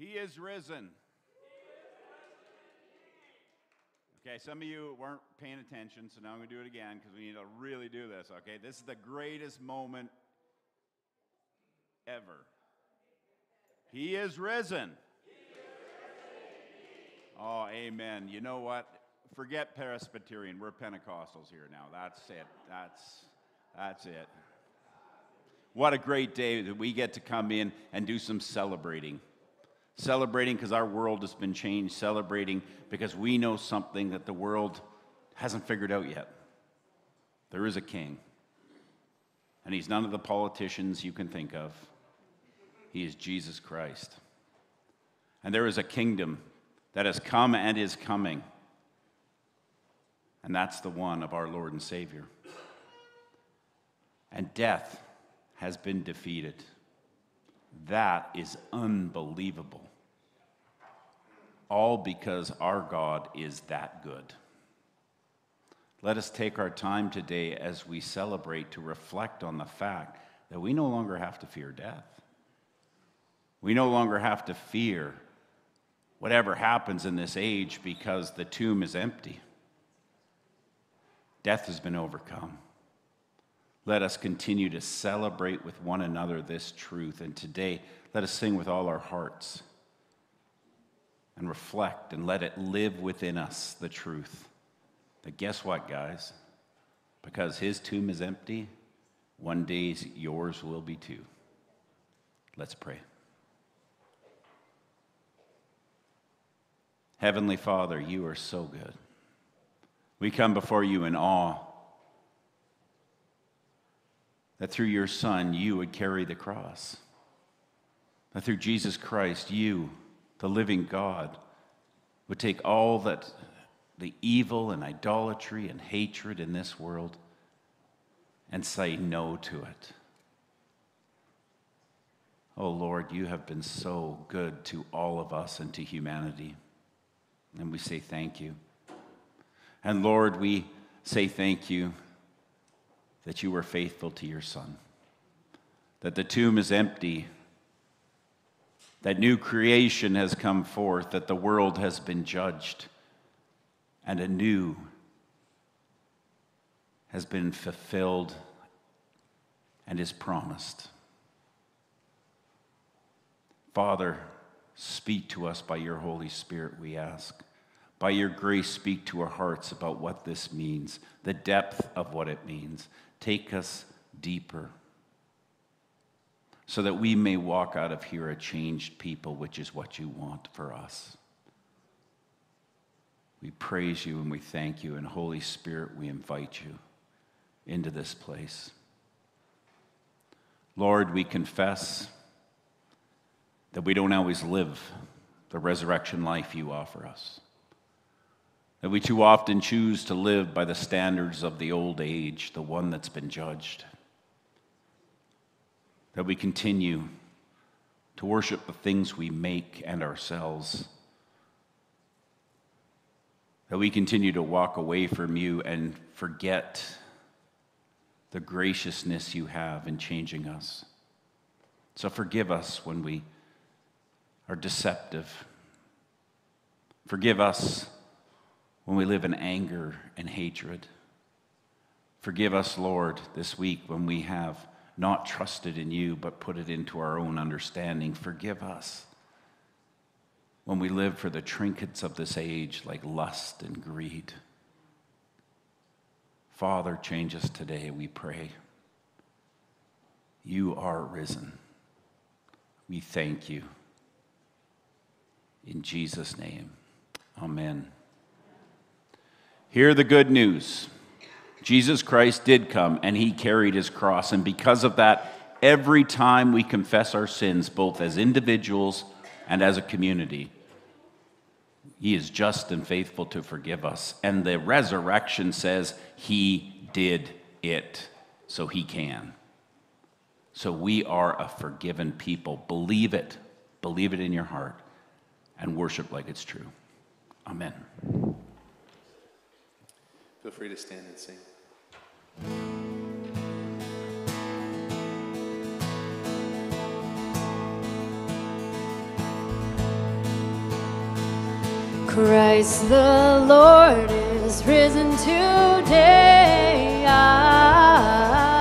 He is risen. Okay, some of you weren't paying attention, so now I'm going to do it again because we need to really do this, okay? This is the greatest moment ever. He is risen. Oh, amen. You know what? Forget Presbyterian. We're Pentecostals here now. That's it. That's that's it. What a great day that we get to come in and do some celebrating. Celebrating because our world has been changed, celebrating because we know something that the world hasn't figured out yet. There is a king, and he's none of the politicians you can think of. He is Jesus Christ. And there is a kingdom that has come and is coming, and that's the one of our Lord and Savior. And death has been defeated. That is unbelievable. All because our God is that good. Let us take our time today as we celebrate to reflect on the fact that we no longer have to fear death. We no longer have to fear whatever happens in this age because the tomb is empty. Death has been overcome. Let us continue to celebrate with one another this truth. And today, let us sing with all our hearts and reflect and let it live within us the truth that guess what, guys? Because his tomb is empty, one day yours will be too. Let's pray. Heavenly Father, you are so good. We come before you in awe that through your Son, you would carry the cross. That through Jesus Christ, you, the living God, would take all that the evil and idolatry and hatred in this world and say no to it. Oh Lord, you have been so good to all of us and to humanity. And we say thank you. And Lord, we say thank you that you were faithful to your Son, that the tomb is empty, that new creation has come forth, that the world has been judged, and a new has been fulfilled and is promised. Father, Speak to us by your Holy Spirit, we ask. By your grace, speak to our hearts about what this means, the depth of what it means. Take us deeper so that we may walk out of here a changed people, which is what you want for us. We praise you and we thank you, and Holy Spirit, we invite you into this place. Lord, we confess that we don't always live the resurrection life you offer us. That we too often choose to live by the standards of the old age, the one that's been judged. That we continue to worship the things we make and ourselves. That we continue to walk away from you and forget the graciousness you have in changing us. So forgive us when we are deceptive. Forgive us when we live in anger and hatred. Forgive us, Lord, this week when we have not trusted in you but put it into our own understanding. Forgive us when we live for the trinkets of this age like lust and greed. Father, change us today, we pray. You are risen. We thank you. In Jesus' name, amen. Hear the good news. Jesus Christ did come and he carried his cross. And because of that, every time we confess our sins, both as individuals and as a community, he is just and faithful to forgive us. And the resurrection says he did it, so he can. So we are a forgiven people. Believe it. Believe it in your heart and worship like it's true. Amen. Feel free to stand and sing. Christ the Lord is risen today. I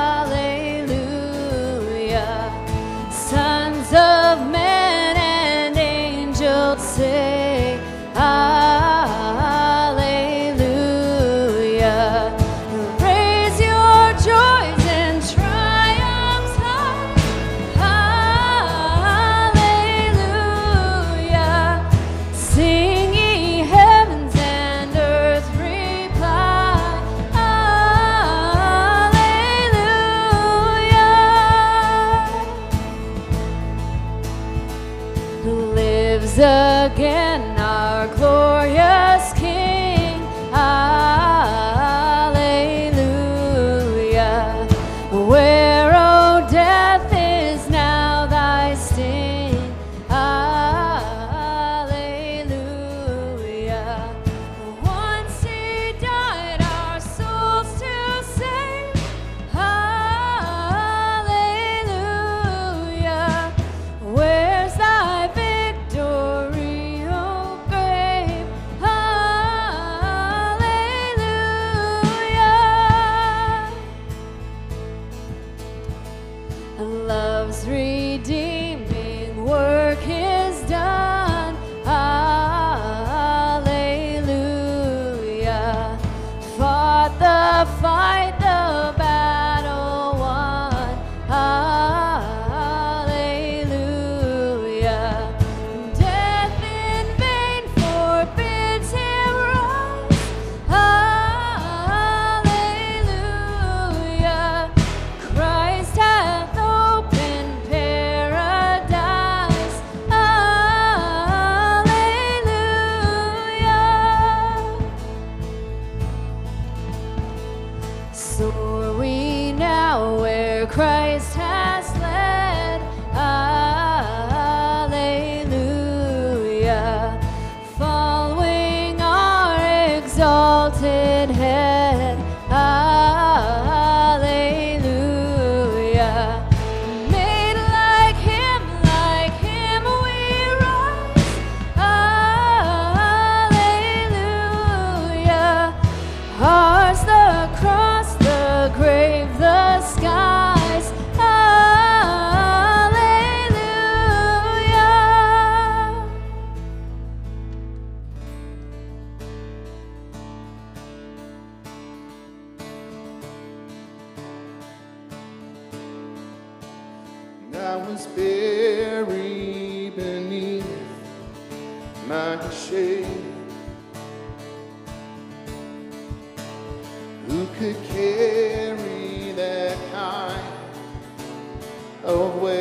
of weight?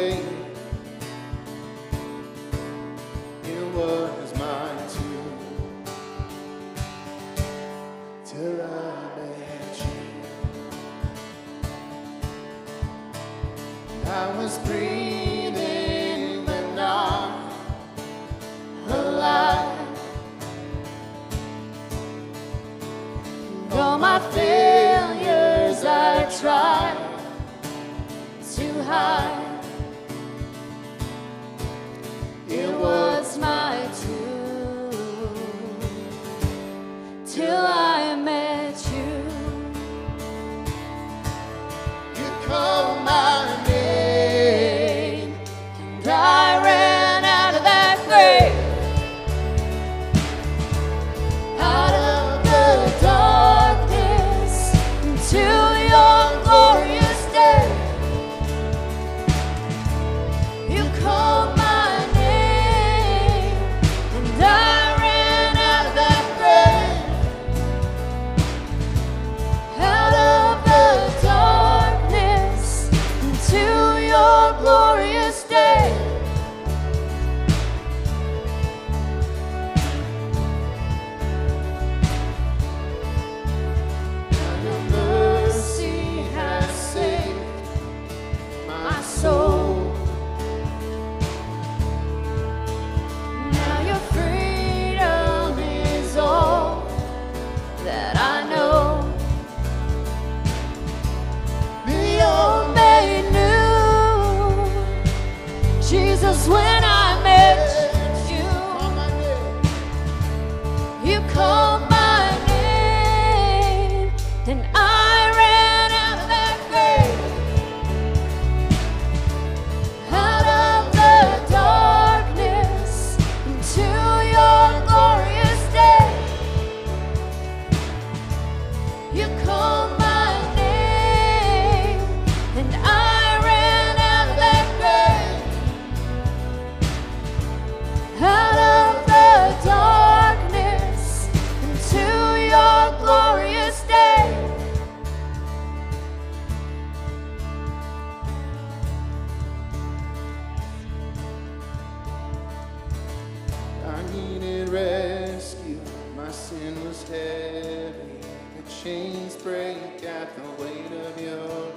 chains break at the weight of your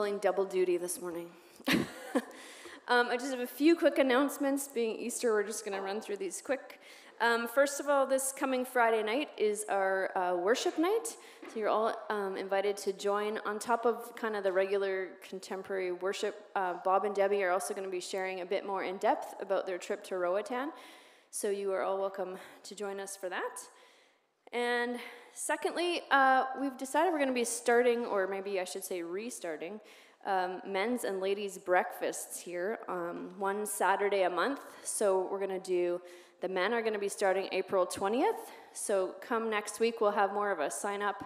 double duty this morning. um, I just have a few quick announcements. Being Easter, we're just going to run through these quick. Um, first of all, this coming Friday night is our uh, worship night. So you're all um, invited to join. On top of kind of the regular contemporary worship, uh, Bob and Debbie are also going to be sharing a bit more in depth about their trip to Roatan. So you are all welcome to join us for that. And secondly, uh, we've decided we're going to be starting, or maybe I should say restarting, um, men's and ladies' breakfasts here um, one Saturday a month. So we're going to do, the men are going to be starting April 20th. So come next week, we'll have more of a sign up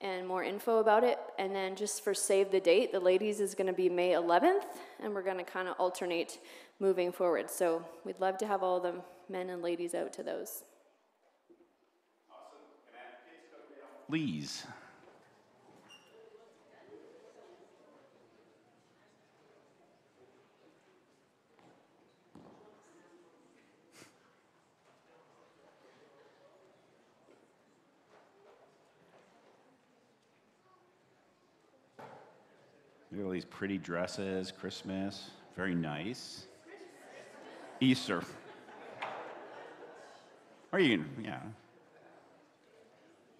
and more info about it. And then just for save the date, the ladies is going to be May 11th, and we're going to kind of alternate moving forward. So we'd love to have all the men and ladies out to those. Please. Look at all these pretty dresses, Christmas, very nice. Easter. Are you yeah.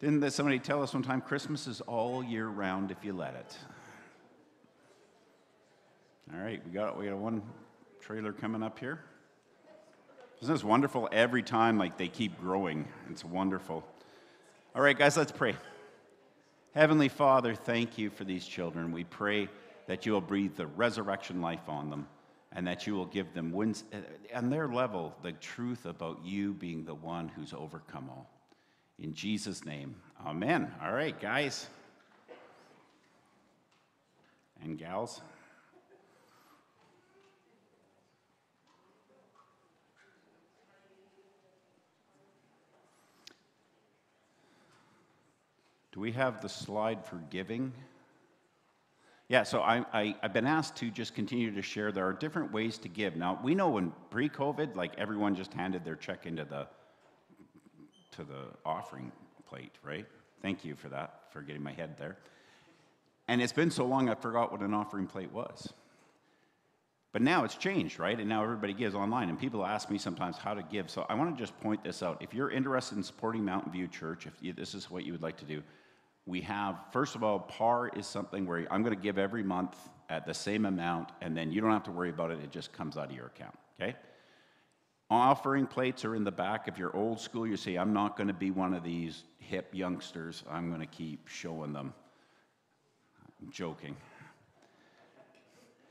Didn't somebody tell us one time Christmas is all year round if you let it? All right, we got we got one trailer coming up here. Isn't this wonderful? Every time, like they keep growing. It's wonderful. All right, guys, let's pray. Heavenly Father, thank you for these children. We pray that you will breathe the resurrection life on them and that you will give them, wins, uh, on their level, the truth about you being the one who's overcome all. In Jesus' name, amen. All right, guys and gals. Do we have the slide for giving? Yeah, so I, I, have been asked to just continue to share. There are different ways to give. Now, we know when pre COVID, like everyone just handed their check into the, to the offering plate, right? Thank you for that, for getting my head there. And it's been so long I forgot what an offering plate was. But now it's changed, right? And now everybody gives online. And people ask me sometimes how to give. So I want to just point this out. If you're interested in supporting Mountainview Church, if you, this is what you would like to do, we have, first of all, PAR is something where I'm going to give every month at the same amount, and then you don't have to worry about it. It just comes out of your account, okay? Offering plates are in the back. If you're old school, you say, I'm not going to be one of these hip youngsters. I'm going to keep showing them. I'm joking.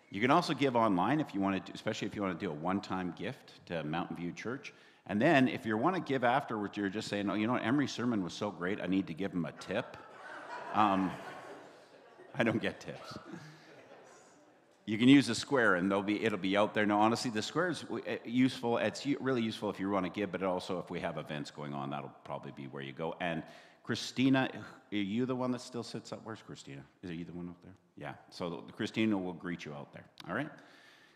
You can also give online if you want to, especially if you want to do a one-time gift to Mountainview Church. And then if you want to give afterwards, you're just saying, oh, you know what, Emery's sermon was so great, I need to give him a tip. Um, I don't get tips. You can use a square, and they'll be it'll be out there. No, honestly, the square is uh, useful. It's really useful if you want to give, but also if we have events going on, that'll probably be where you go. And Christina, are you the one that still sits up? Where's Christina? Is it you the one up there? Yeah. So Christina will greet you out there. All right.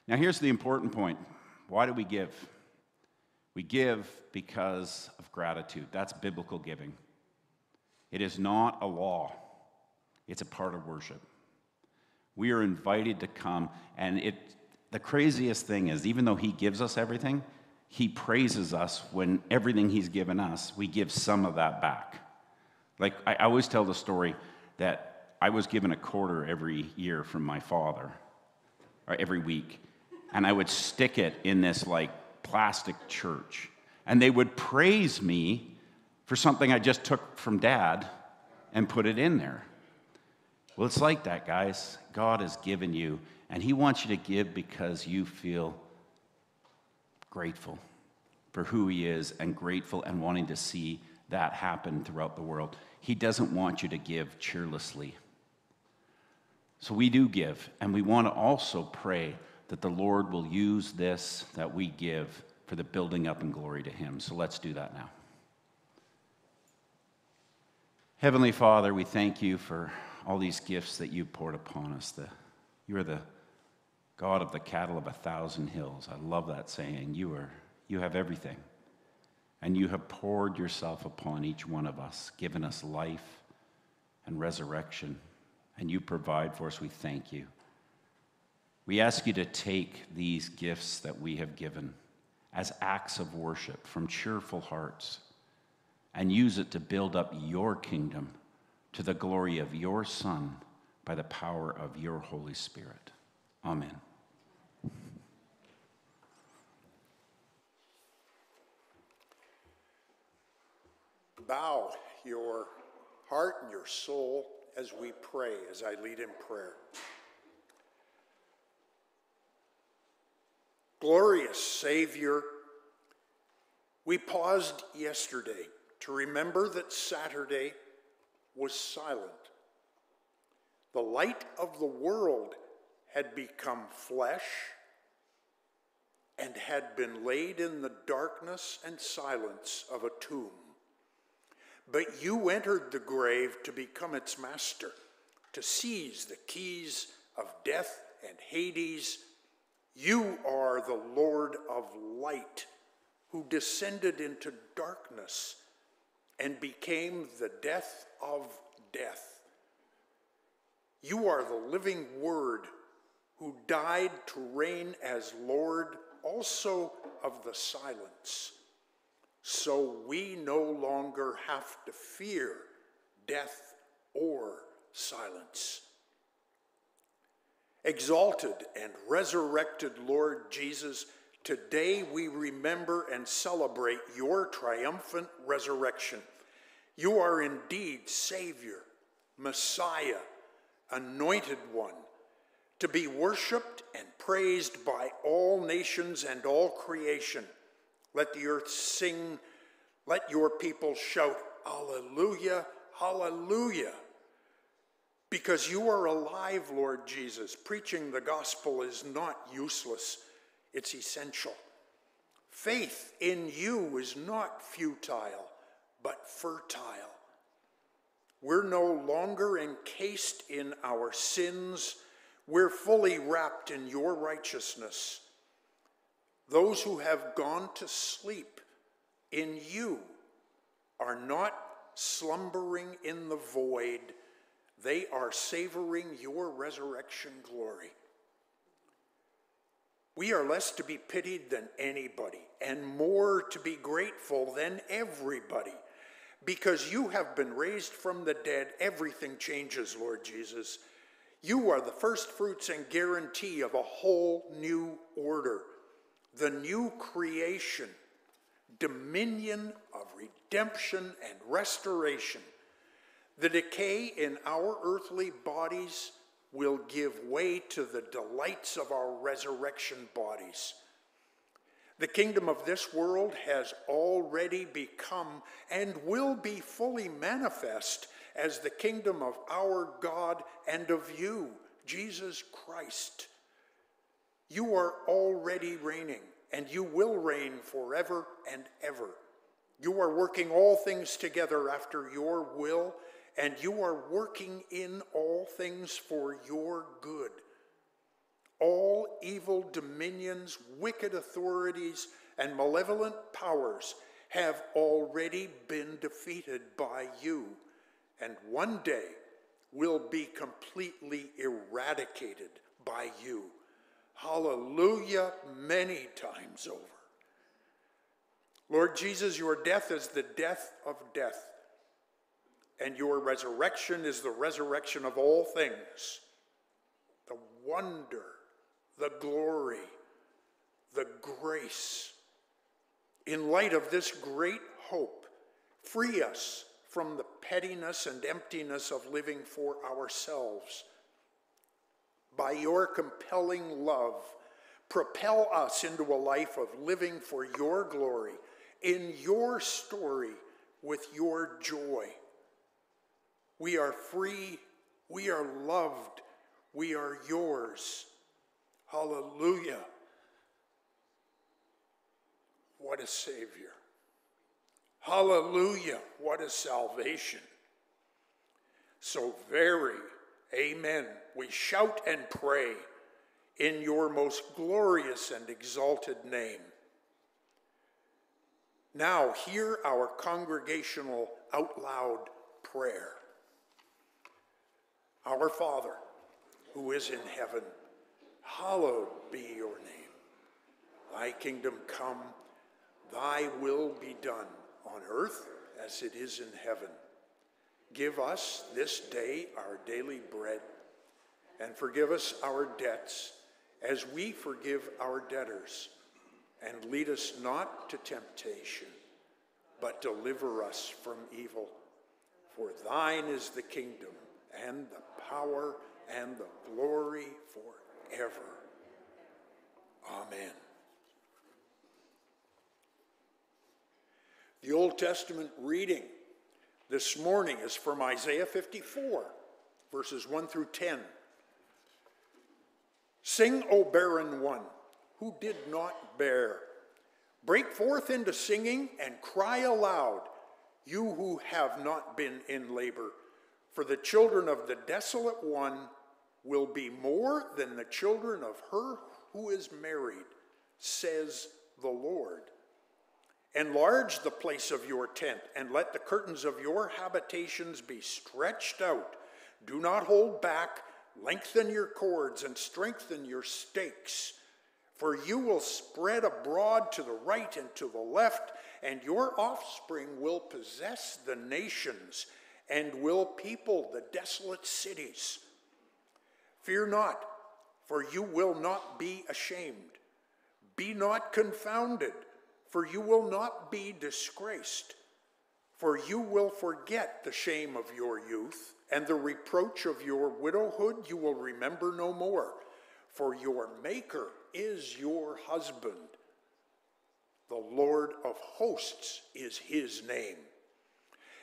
Now here's the important point. Why do we give? We give because of gratitude. That's biblical giving. It is not a law, it's a part of worship. We are invited to come, and it, the craziest thing is, even though He gives us everything, He praises us when everything He's given us, we give some of that back. Like, I, I always tell the story that I was given a quarter every year from my father, or every week, and I would stick it in this like plastic church. And they would praise me for something I just took from dad and put it in there. Well, it's like that, guys. God has given you, and He wants you to give because you feel grateful for who He is and grateful and wanting to see that happen throughout the world. He doesn't want you to give cheerlessly. So we do give, and we want to also pray that the Lord will use this that we give for the building up and glory to Him. So let's do that now. Heavenly Father, we thank you for all these gifts that you poured upon us. The, you are the God of the cattle of a thousand hills. I love that saying. You, are, you have everything. And you have poured yourself upon each one of us, given us life and resurrection. And you provide for us. We thank you. We ask you to take these gifts that we have given as acts of worship from cheerful hearts and use it to build up your kingdom to the glory of your Son by the power of your Holy Spirit. Amen. Bow your heart and your soul as we pray, as I lead in prayer. Glorious Savior, we paused yesterday to remember that Saturday was silent. The light of the world had become flesh and had been laid in the darkness and silence of a tomb. But you entered the grave to become its master, to seize the keys of death and Hades. You are the Lord of light, who descended into darkness and became the death of death. You are the living Word who died to reign as Lord also of the silence. So we no longer have to fear death or silence. Exalted and resurrected Lord Jesus, Today we remember and celebrate your triumphant resurrection. You are indeed Savior, Messiah, Anointed One, to be worshiped and praised by all nations and all creation. Let the earth sing, let your people shout, Hallelujah, Hallelujah. Because you are alive, Lord Jesus. Preaching the gospel is not useless it's essential. Faith in you is not futile, but fertile. We're no longer encased in our sins, we're fully wrapped in your righteousness. Those who have gone to sleep in you are not slumbering in the void, they are savoring your resurrection glory. We are less to be pitied than anybody, and more to be grateful than everybody. Because you have been raised from the dead, everything changes, Lord Jesus. You are the first fruits and guarantee of a whole new order, the new creation, dominion of redemption and restoration. The decay in our earthly bodies will give way to the delights of our resurrection bodies. The kingdom of this world has already become and will be fully manifest as the kingdom of our God and of you, Jesus Christ. You are already reigning, and you will reign forever and ever. You are working all things together after your will and you are working in all things for your good. All evil dominions, wicked authorities, and malevolent powers have already been defeated by you and one day will be completely eradicated by you. Hallelujah, many times over. Lord Jesus, your death is the death of death, and your resurrection is the resurrection of all things. The wonder, the glory, the grace. In light of this great hope, free us from the pettiness and emptiness of living for ourselves. By your compelling love, propel us into a life of living for your glory, in your story, with your joy. We are free, we are loved, we are yours. Hallelujah. What a Savior. Hallelujah. What a salvation. So, very, amen. We shout and pray in your most glorious and exalted name. Now, hear our congregational out loud prayer. Our Father, who is in heaven, hallowed be your name. Thy kingdom come, thy will be done on earth as it is in heaven. Give us this day our daily bread, and forgive us our debts as we forgive our debtors. And lead us not to temptation, but deliver us from evil. For thine is the kingdom, and the power, and the glory forever. Amen. The Old Testament reading this morning is from Isaiah 54, verses 1 through 10. Sing, O barren one, who did not bear. Break forth into singing and cry aloud, you who have not been in labor. For the children of the desolate one will be more than the children of her who is married, says the Lord. Enlarge the place of your tent, and let the curtains of your habitations be stretched out. Do not hold back. Lengthen your cords and strengthen your stakes. For you will spread abroad to the right and to the left, and your offspring will possess the nations and will people the desolate cities. Fear not, for you will not be ashamed. Be not confounded for you will not be disgraced. For you will forget the shame of your youth, and the reproach of your widowhood you will remember no more. For your Maker is your husband. The Lord of hosts is his name.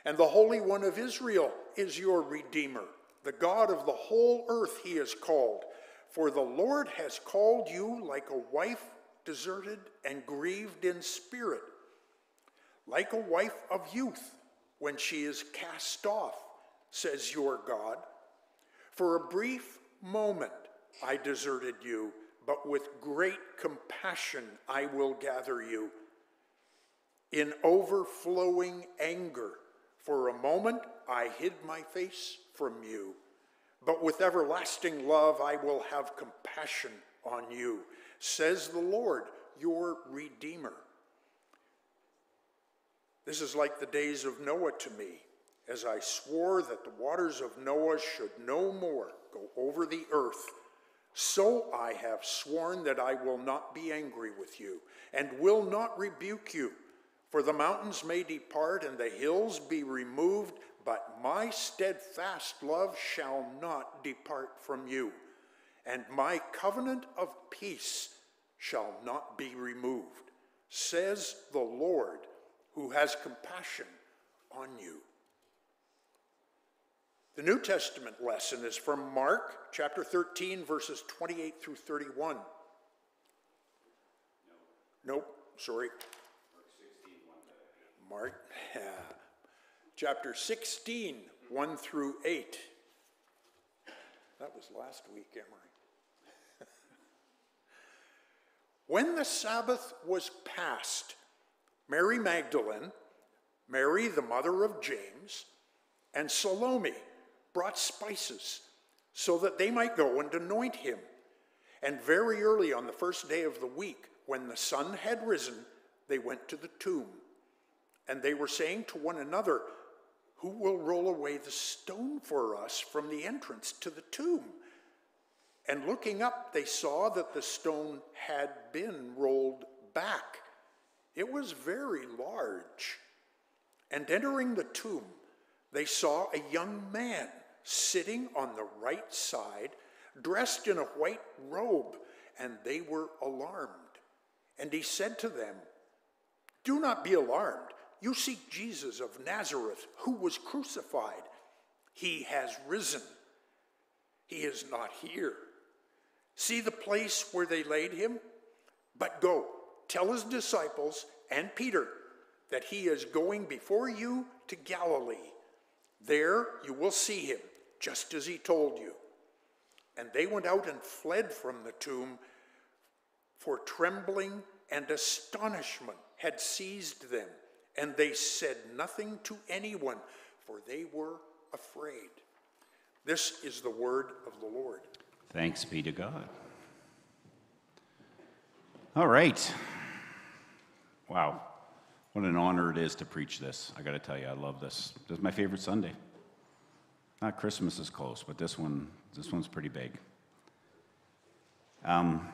And the Holy One of Israel is your Redeemer. The God of the whole earth he is called. For the Lord has called you like a wife deserted, and grieved in spirit, like a wife of youth when she is cast off, says your God. For a brief moment I deserted you, but with great compassion I will gather you. In overflowing anger, for a moment I hid my face from you, but with everlasting love I will have compassion on you says the Lord, your Redeemer. This is like the days of Noah to me, as I swore that the waters of Noah should no more go over the earth. So I have sworn that I will not be angry with you, and will not rebuke you. For the mountains may depart and the hills be removed, but my steadfast love shall not depart from you and my covenant of peace shall not be removed, says the Lord, who has compassion on you. The New Testament lesson is from Mark chapter 13, verses 28 through 31. No. Nope, sorry. Mark, uh, chapter 16, 1 through 8. That was last week, Emery. When the Sabbath was past, Mary Magdalene, Mary the mother of James, and Salome brought spices so that they might go and anoint him. And very early on the first day of the week, when the sun had risen, they went to the tomb. And they were saying to one another, Who will roll away the stone for us from the entrance to the tomb? And looking up, they saw that the stone had been rolled back. It was very large. And entering the tomb, they saw a young man sitting on the right side, dressed in a white robe, and they were alarmed. And he said to them, Do not be alarmed. You seek Jesus of Nazareth, who was crucified. He has risen. He is not here. See the place where they laid him? But go, tell his disciples and Peter that he is going before you to Galilee. There you will see him, just as he told you. And they went out and fled from the tomb, for trembling and astonishment had seized them, and they said nothing to anyone, for they were afraid. This is the word of the Lord. Thanks be to God. All right. Wow. What an honor it is to preach this. I got to tell you, I love this. This is my favorite Sunday. Not Christmas is close, but this one, this one's pretty big. Um,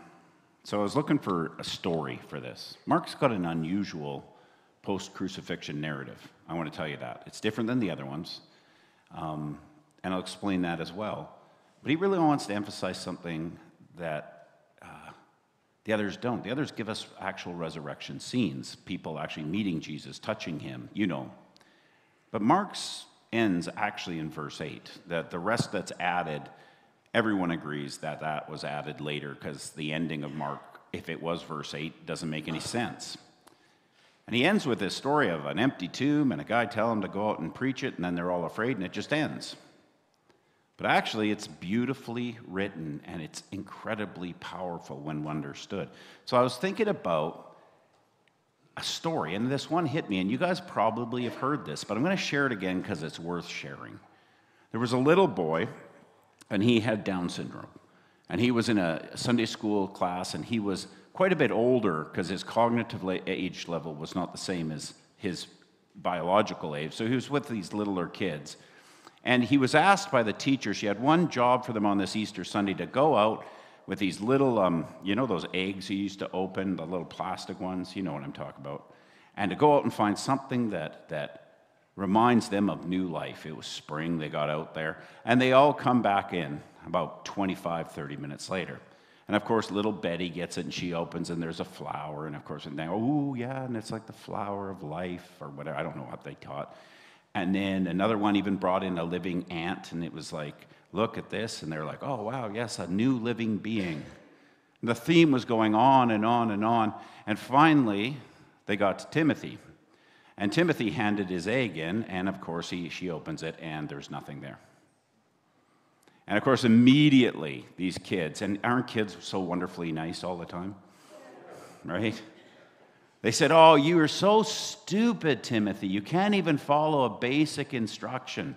so I was looking for a story for this. Mark's got an unusual post-crucifixion narrative. I want to tell you that it's different than the other ones, um, and I'll explain that as well. But he really wants to emphasize something that uh, the others don't. The others give us actual resurrection scenes, people actually meeting Jesus, touching him, you know. But Mark's ends actually in verse 8, that the rest that's added, everyone agrees that that was added later because the ending of Mark, if it was verse 8, doesn't make any sense. And he ends with this story of an empty tomb and a guy telling him to go out and preach it, and then they're all afraid, and it just ends. But actually, it's beautifully written and it's incredibly powerful when understood. So I was thinking about a story, and this one hit me, and you guys probably have heard this, but I'm going to share it again because it's worth sharing. There was a little boy, and he had Down syndrome. And he was in a Sunday school class, and he was quite a bit older because his cognitive age level was not the same as his biological age. So he was with these littler kids. And he was asked by the teacher, she had one job for them on this Easter Sunday to go out with these little, um, you know, those eggs you used to open, the little plastic ones, you know what I'm talking about, and to go out and find something that, that reminds them of new life. It was spring, they got out there, and they all come back in about 25, 30 minutes later. And of course, little Betty gets it and she opens and there's a flower. And of course, and they, oh, yeah, and it's like the flower of life or whatever. I don't know what they taught. And then another one even brought in a living ant, and it was like, look at this. And they're like, oh, wow, yes, a new living being. And the theme was going on and on and on. And finally, they got to Timothy. And Timothy handed his egg in, and of course, he, she opens it, and there's nothing there. And of course, immediately, these kids, and aren't kids so wonderfully nice all the time? Right? They said, Oh, you are so stupid, Timothy. You can't even follow a basic instruction.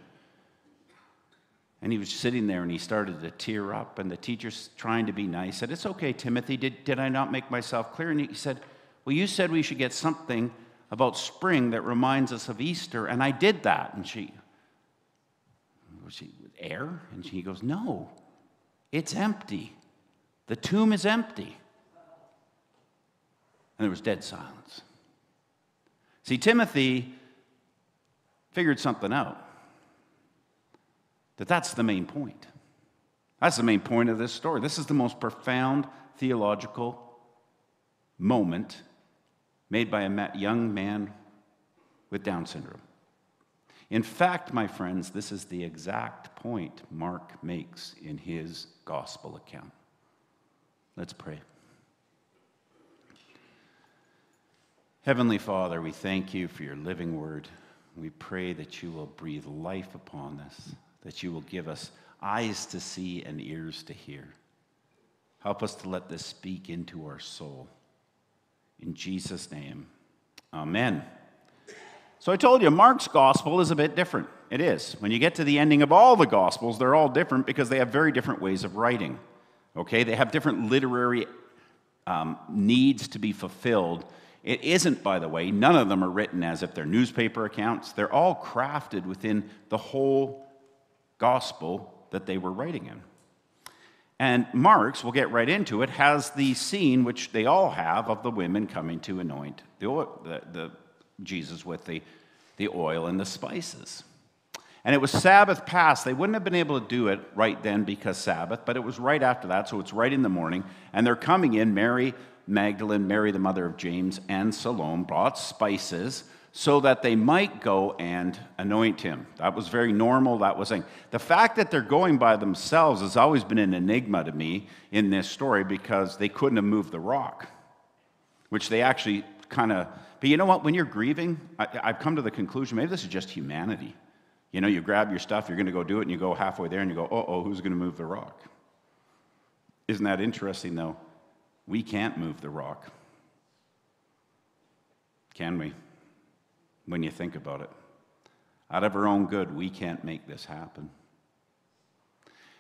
And he was sitting there and he started to tear up, and the teacher's trying to be nice said, It's okay, Timothy. Did, did I not make myself clear? And he said, Well, you said we should get something about spring that reminds us of Easter, and I did that. And she, she air? And he goes, No, it's empty. The tomb is empty and there was dead silence. See, Timothy figured something out that that's the main point. That's the main point of this story. This is the most profound theological moment made by a young man with Down syndrome. In fact, my friends, this is the exact point Mark makes in his gospel account. Let's pray. Heavenly Father, we thank you for your living word. We pray that you will breathe life upon us, that you will give us eyes to see and ears to hear. Help us to let this speak into our soul. In Jesus' name, amen. So I told you, Mark's gospel is a bit different. It is. When you get to the ending of all the Gospels, they're all different because they have very different ways of writing. Okay? They have different literary um, needs to be fulfilled. It isn't, by the way, none of them are written as if they're newspaper accounts. They're all crafted within the whole gospel that they were writing in. And Mark's, we'll get right into it, has the scene which they all have of the women coming to anoint the, the, the Jesus with the, the oil and the spices. And it was Sabbath past. They wouldn't have been able to do it right then because Sabbath, but it was right after that, so it's right in the morning. And they're coming in. Mary Magdalene, Mary, the mother of James, and Salome brought spices so that they might go and anoint him. That was very normal. That was saying the fact that they're going by themselves has always been an enigma to me in this story because they couldn't have moved the rock, which they actually kind of. But you know what? When you're grieving, I, I've come to the conclusion maybe this is just humanity. You know, you grab your stuff, you're going to go do it, and you go halfway there, and you go, oh, oh, who's going to move the rock? Isn't that interesting, though? We can't move the rock. Can we? when you think about it. Out of our own good, we can't make this happen.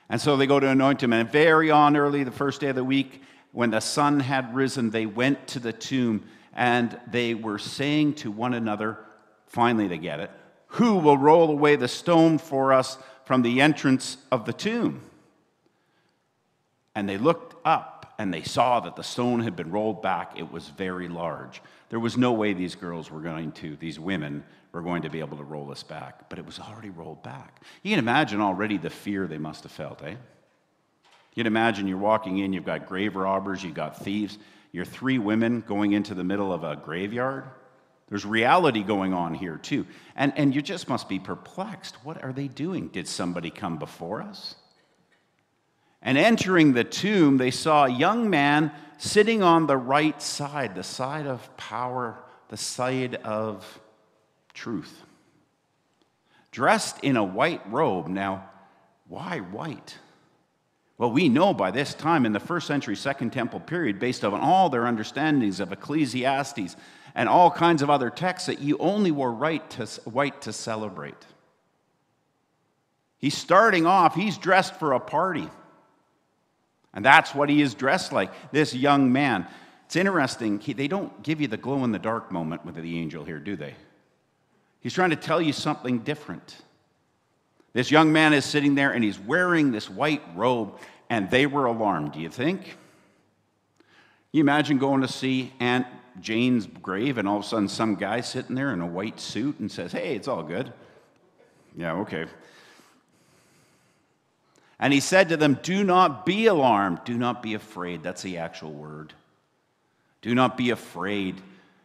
And so they go to anoint him. And very on early, the first day of the week, when the sun had risen, they went to the tomb and they were saying to one another, finally they get it, who will roll away the stone for us from the entrance of the tomb? And they looked up and they saw that the stone had been rolled back. It was very large. There was no way these girls were going to, these women were going to be able to roll this back, but it was already rolled back. You can imagine already the fear they must have felt, eh? You can imagine you're walking in, you've got grave robbers, you've got thieves, you're three women going into the middle of a graveyard. There's reality going on here, too. And, and you just must be perplexed. What are they doing? Did somebody come before us? And entering the tomb, they saw a young man sitting on the right side, the side of power, the side of truth. Dressed in a white robe. Now, why white? Well, we know by this time in the first century Second Temple period, based on all their understandings of Ecclesiastes and all kinds of other texts, that you only wore white to, white to celebrate. He's starting off, he's dressed for a party. And that's what he is dressed like, this young man. It's interesting, he, they don't give you the glow in the dark moment with the angel here, do they? He's trying to tell you something different. This young man is sitting there and he's wearing this white robe, and they were alarmed, do you think? You imagine going to see Aunt Jane's grave, and all of a sudden some guy sitting there in a white suit and says, Hey, it's all good. Yeah, okay. And he said to them, Do not be alarmed. Do not be afraid. That's the actual word. Do not be afraid.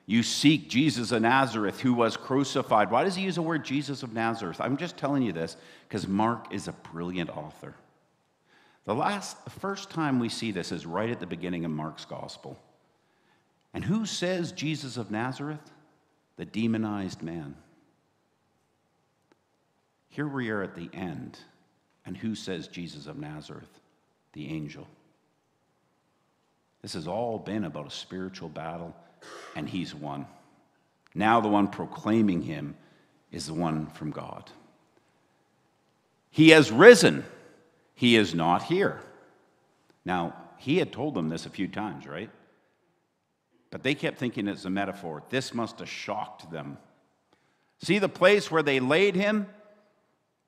You seek Jesus of Nazareth who was crucified. Why does he use the word Jesus of Nazareth? I'm just telling you this because Mark is a brilliant author. The last, the first time we see this is right at the beginning of Mark's gospel. And who says Jesus of Nazareth? The demonized man. Here we are at the end. And who says Jesus of Nazareth? The angel. This has all been about a spiritual battle, and he's won. Now, the one proclaiming him is the one from God. He has risen, he is not here. Now, he had told them this a few times, right? But they kept thinking it's a metaphor. This must have shocked them. See the place where they laid him?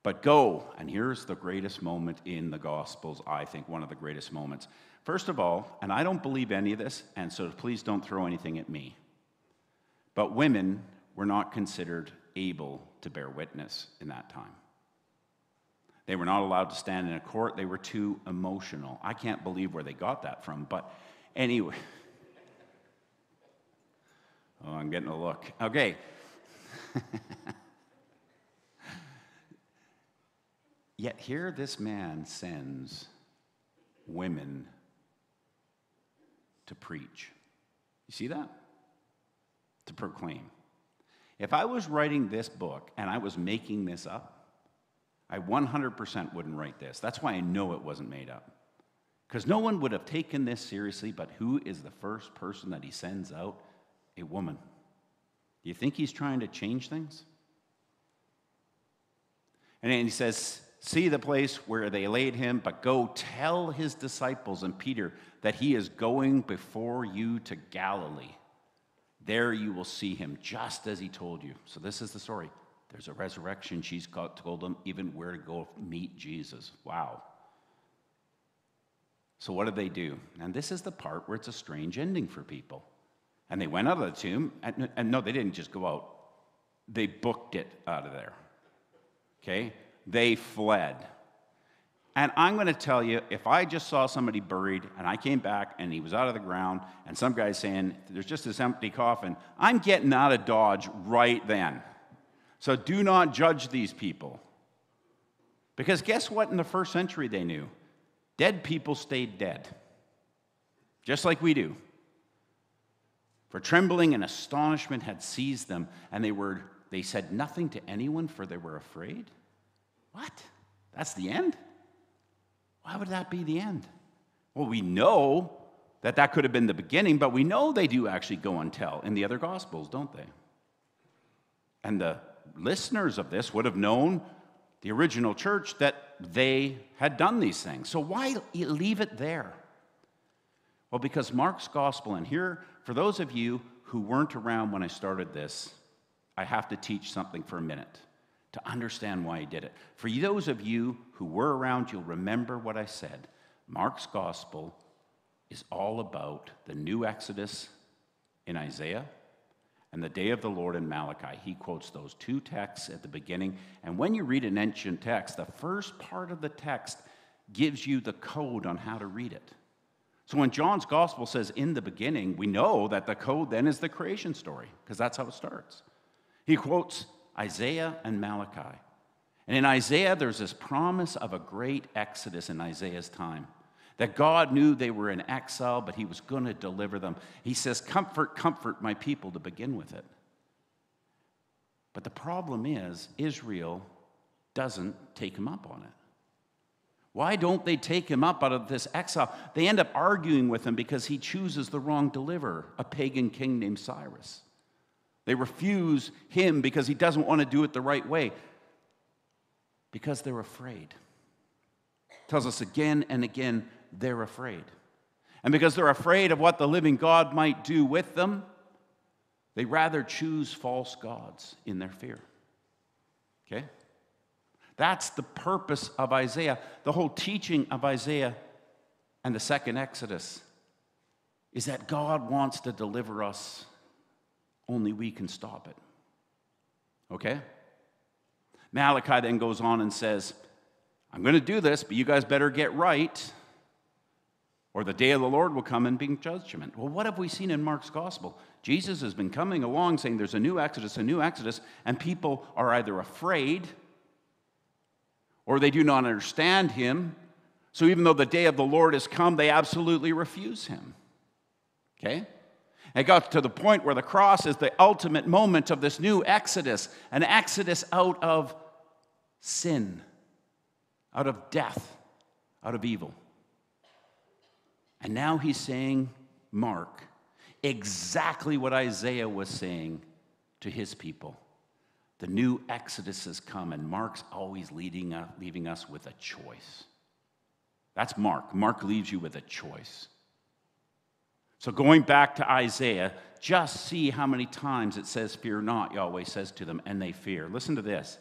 But go, and here's the greatest moment in the Gospels, I think, one of the greatest moments. First of all, and I don't believe any of this, and so please don't throw anything at me, but women were not considered able to bear witness in that time. They were not allowed to stand in a court, they were too emotional. I can't believe where they got that from, but anyway. Oh, I'm getting a look. Okay. Yet here this man sends women to preach. You see that? To proclaim. If I was writing this book and I was making this up, I 100% wouldn't write this. That's why I know it wasn't made up. Because no one would have taken this seriously, but who is the first person that he sends out? A woman. Do you think he's trying to change things? And he says, See the place where they laid him, but go tell his disciples and Peter that he is going before you to Galilee. There you will see him, just as he told you. So, this is the story. There's a resurrection. She's got, told them even where to go meet Jesus. Wow. So, what did they do? And this is the part where it's a strange ending for people. And they went out of the tomb, and, and no, they didn't just go out, they booked it out of there. Okay? They fled. And I'm going to tell you, if I just saw somebody buried and I came back and he was out of the ground and some guy's saying, there's just this empty coffin, I'm getting out of Dodge right then. So do not judge these people. Because guess what in the first century they knew? Dead people stayed dead, just like we do. For trembling and astonishment had seized them, and they, were, they said nothing to anyone, for they were afraid. What? That's the end? Why would that be the end? Well, we know that that could have been the beginning, but we know they do actually go and tell in the other Gospels, don't they? And the listeners of this would have known the original church that they had done these things. So why leave it there? Well, because Mark's gospel, and here, for those of you who weren't around when I started this, I have to teach something for a minute to understand why he did it. For those of you who were around, you'll remember what I said. Mark's gospel is all about the new Exodus in Isaiah and the day of the Lord in Malachi. He quotes those two texts at the beginning. And when you read an ancient text, the first part of the text gives you the code on how to read it. So when John's gospel says in the beginning, we know that the code then is the creation story, because that's how it starts. He quotes Isaiah and Malachi. And in Isaiah, there's this promise of a great exodus in Isaiah's time. That God knew they were in exile, but He was going to deliver them. He says, Comfort, comfort my people to begin with it. But the problem is, Israel doesn't take him up on it. Why don't they take him up out of this exile? They end up arguing with him because he chooses the wrong deliverer, a pagan king named Cyrus. They refuse him because he doesn't want to do it the right way, because they're afraid. Tells us again and again they're afraid. And because they're afraid of what the living God might do with them, they rather choose false gods in their fear. Okay? That's the purpose of Isaiah. The whole teaching of Isaiah and the second Exodus is that God wants to deliver us only we can stop it. Okay? Malachi then goes on and says, I'm going to do this, but you guys better get right, or the day of the Lord will come and bring judgment. Well, what have we seen in Mark's gospel? Jesus has been coming along saying there's a new Exodus, a new Exodus, and people are either afraid or they do not understand him. So even though the day of the Lord has come, they absolutely refuse him. Okay? It got to the point where the cross is the ultimate moment of this new exodus, an exodus out of sin, out of death, out of evil. And now he's saying, Mark, exactly what Isaiah was saying to his people. The new exodus has come, and Mark's always leading, uh, leaving us with a choice. That's Mark. Mark leaves you with a choice. So, going back to Isaiah, just see how many times it says, Fear not, Yahweh says to them, and they fear. Listen to this.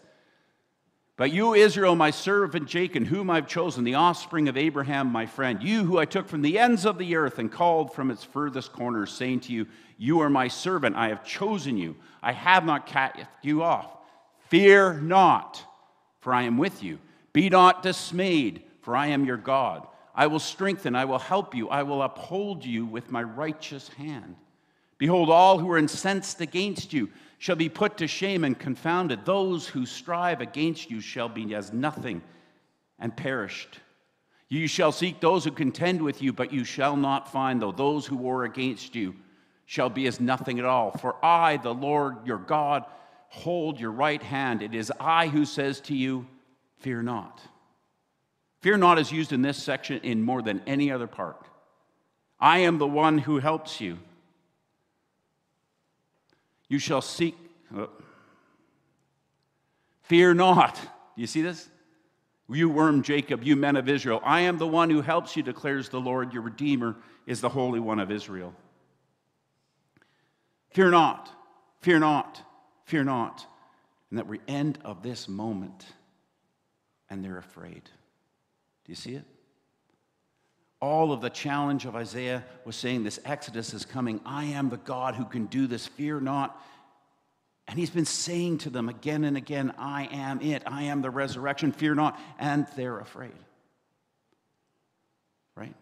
But you, Israel, my servant Jacob, whom I've chosen, the offspring of Abraham, my friend, you who I took from the ends of the earth and called from its furthest corners, saying to you, You are my servant, I have chosen you, I have not cast you off. Fear not, for I am with you. Be not dismayed, for I am your God. I will strengthen, I will help you, I will uphold you with my righteous hand. Behold, all who are incensed against you shall be put to shame and confounded. Those who strive against you shall be as nothing and perished. You shall seek those who contend with you, but you shall not find, though those who war against you shall be as nothing at all. For I, the Lord your God, hold your right hand. It is I who says to you, Fear not. Fear not is used in this section in more than any other part. I am the one who helps you. You shall seek. Uh, fear not. Do you see this? You worm Jacob, you men of Israel. I am the one who helps you, declares the Lord. Your Redeemer is the Holy One of Israel. Fear not, fear not, fear not. And that we end of this moment and they're afraid. Do you see it? All of the challenge of Isaiah was saying this Exodus is coming. I am the God who can do this. Fear not. And he's been saying to them again and again, I am it. I am the resurrection. Fear not. And they're afraid. Right?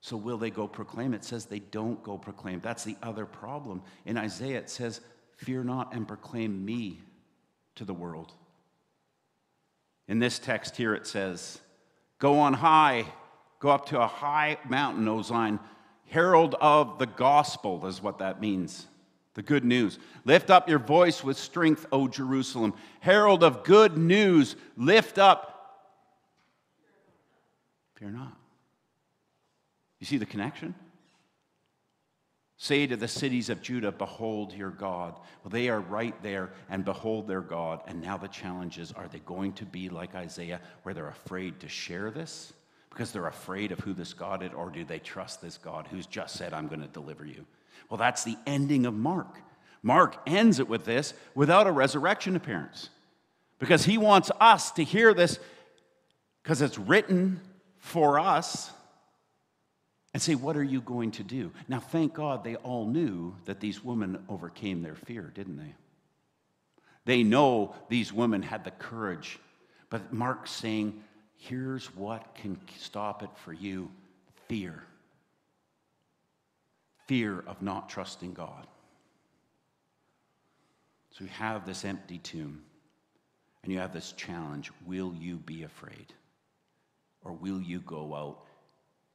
So, will they go proclaim? It says they don't go proclaim. That's the other problem. In Isaiah, it says, Fear not and proclaim me to the world. In this text here, it says, Go on high, go up to a high mountain, O Zion. Herald of the gospel is what that means. The good news. Lift up your voice with strength, O Jerusalem. Herald of good news, lift up. Fear not. You see the connection? Say to the cities of Judah, Behold your God. Well, they are right there, and behold their God. And now the challenge is are they going to be like Isaiah, where they're afraid to share this because they're afraid of who this God is, or do they trust this God who's just said, I'm going to deliver you? Well, that's the ending of Mark. Mark ends it with this without a resurrection appearance because he wants us to hear this because it's written for us and say, What are you going to do? Now, thank God they all knew that these women overcame their fear, didn't they? They know these women had the courage. But Mark's saying, Here's what can stop it for you fear. Fear of not trusting God. So you have this empty tomb, and you have this challenge will you be afraid? Or will you go out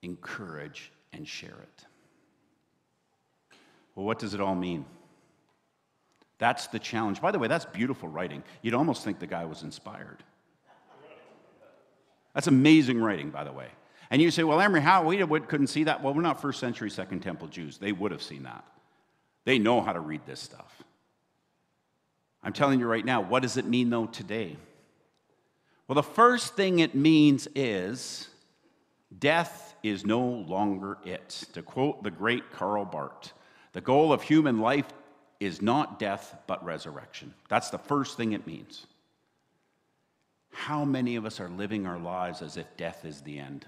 encourage, and share it. Well, what does it all mean? That's the challenge. By the way, that's beautiful writing. You'd almost think the guy was inspired. That's amazing writing, by the way. And you say, well, Emery, how we couldn't see that? Well, we're not first century Second Temple Jews. They would have seen that. They know how to read this stuff. I'm telling you right now, what does it mean, though, today? Well, the first thing it means is death is no longer it. To quote the great Karl Barth, the goal of human life is not death, but resurrection. That's the first thing it means. How many of us are living our lives as if death is the end?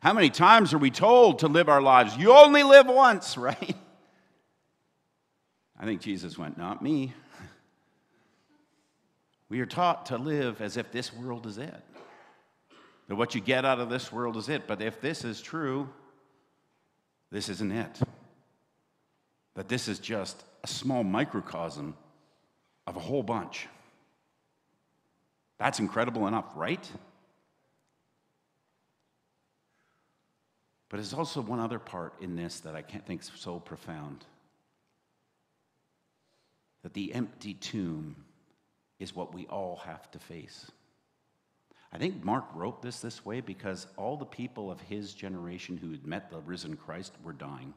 How many times are we told to live our lives? You only live once, right? I think Jesus went, Not me. We are taught to live as if this world is it that what you get out of this world is it. But if this is true, this isn't it. That this is just a small microcosm of a whole bunch. That's incredible enough, right? But there's also one other part in this that I can't think so profound that the empty tomb is what we all have to face. I think Mark wrote this this way because all the people of his generation who had met the risen Christ were dying.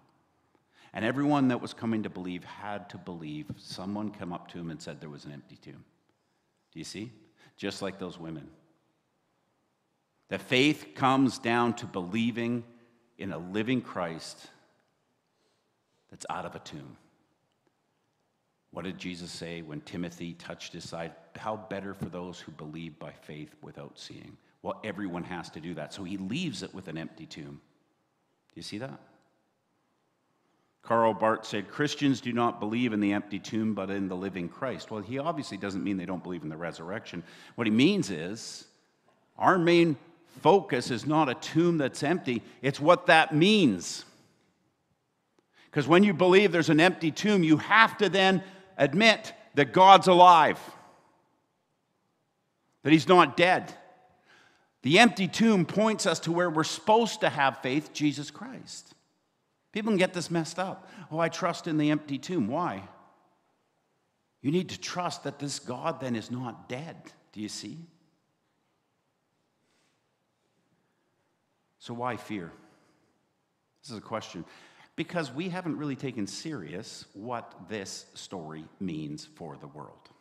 And everyone that was coming to believe had to believe. Someone come up to him and said there was an empty tomb. Do you see? Just like those women. The faith comes down to believing in a living Christ that's out of a tomb. What did Jesus say when Timothy touched his side? How better for those who believe by faith without seeing? Well, everyone has to do that. So he leaves it with an empty tomb. Do you see that? Karl Barth said Christians do not believe in the empty tomb, but in the living Christ. Well, he obviously doesn't mean they don't believe in the resurrection. What he means is our main focus is not a tomb that's empty, it's what that means. Because when you believe there's an empty tomb, you have to then admit that God's alive, that He's not dead. The empty tomb points us to where we're supposed to have faith, Jesus Christ. People can get this messed up. Oh, I trust in the empty tomb. Why? You need to trust that this God then is not dead. Do you see? So, why fear? This is a question because we haven't really taken serious what this story means for the world.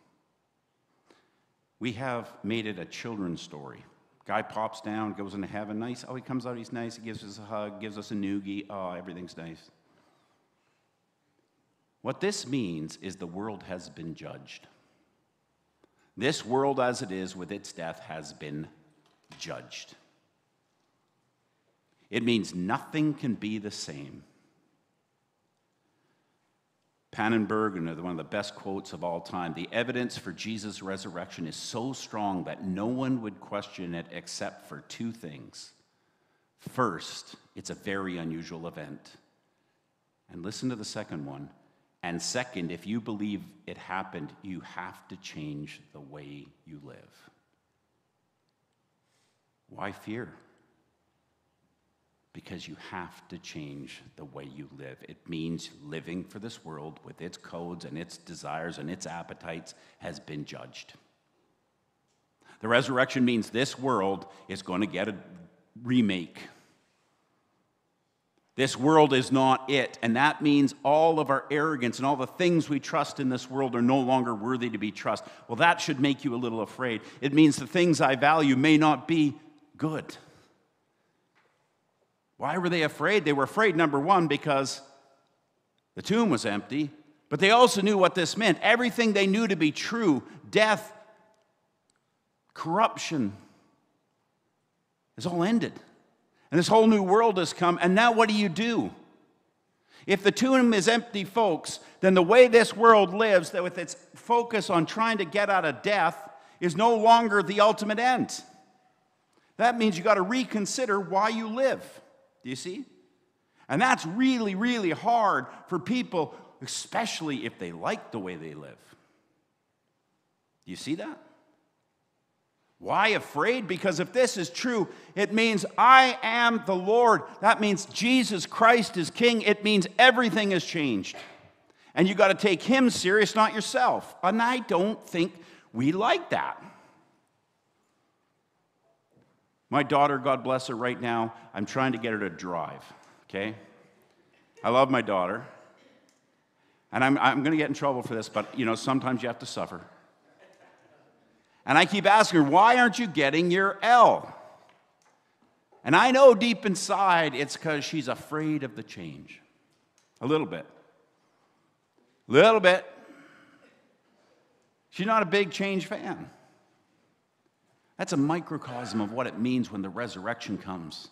We have made it a children's story. Guy pops down, goes into heaven, nice. Oh, he comes out, he's nice. He gives us a hug, gives us a noogie. Oh, everything's nice. What this means is the world has been judged. This world as it is with its death has been judged. It means nothing can be the same. Pannenberg, and one of the best quotes of all time the evidence for Jesus' resurrection is so strong that no one would question it except for two things. First, it's a very unusual event. And listen to the second one. And second, if you believe it happened, you have to change the way you live. Why fear? Because you have to change the way you live. It means living for this world with its codes and its desires and its appetites has been judged. The resurrection means this world is going to get a remake. This world is not it, and that means all of our arrogance and all the things we trust in this world are no longer worthy to be trusted. Well, that should make you a little afraid. It means the things I value may not be good. Why were they afraid? They were afraid, number one, because the tomb was empty, but they also knew what this meant. Everything they knew to be true death, corruption is all ended. And this whole new world has come, and now what do you do? If the tomb is empty, folks, then the way this world lives, that with its focus on trying to get out of death, is no longer the ultimate end. That means you got to reconsider why you live. Do you see? And that's really, really hard for people, especially if they like the way they live. Do you see that? Why afraid? Because if this is true, it means I am the Lord. That means Jesus Christ is King. It means everything has changed. And you got to take Him serious, not yourself. And I don't think we like that. My daughter, God bless her right now, I'm trying to get her to drive, okay? I love my daughter. And I'm, I'm going to get in trouble for this, but you know, sometimes you have to suffer. And I keep asking her, why aren't you getting your L? And I know deep inside it's because she's afraid of the change. A little bit. A little bit. She's not a big change fan. That's a microcosm of what it means when the resurrection comes.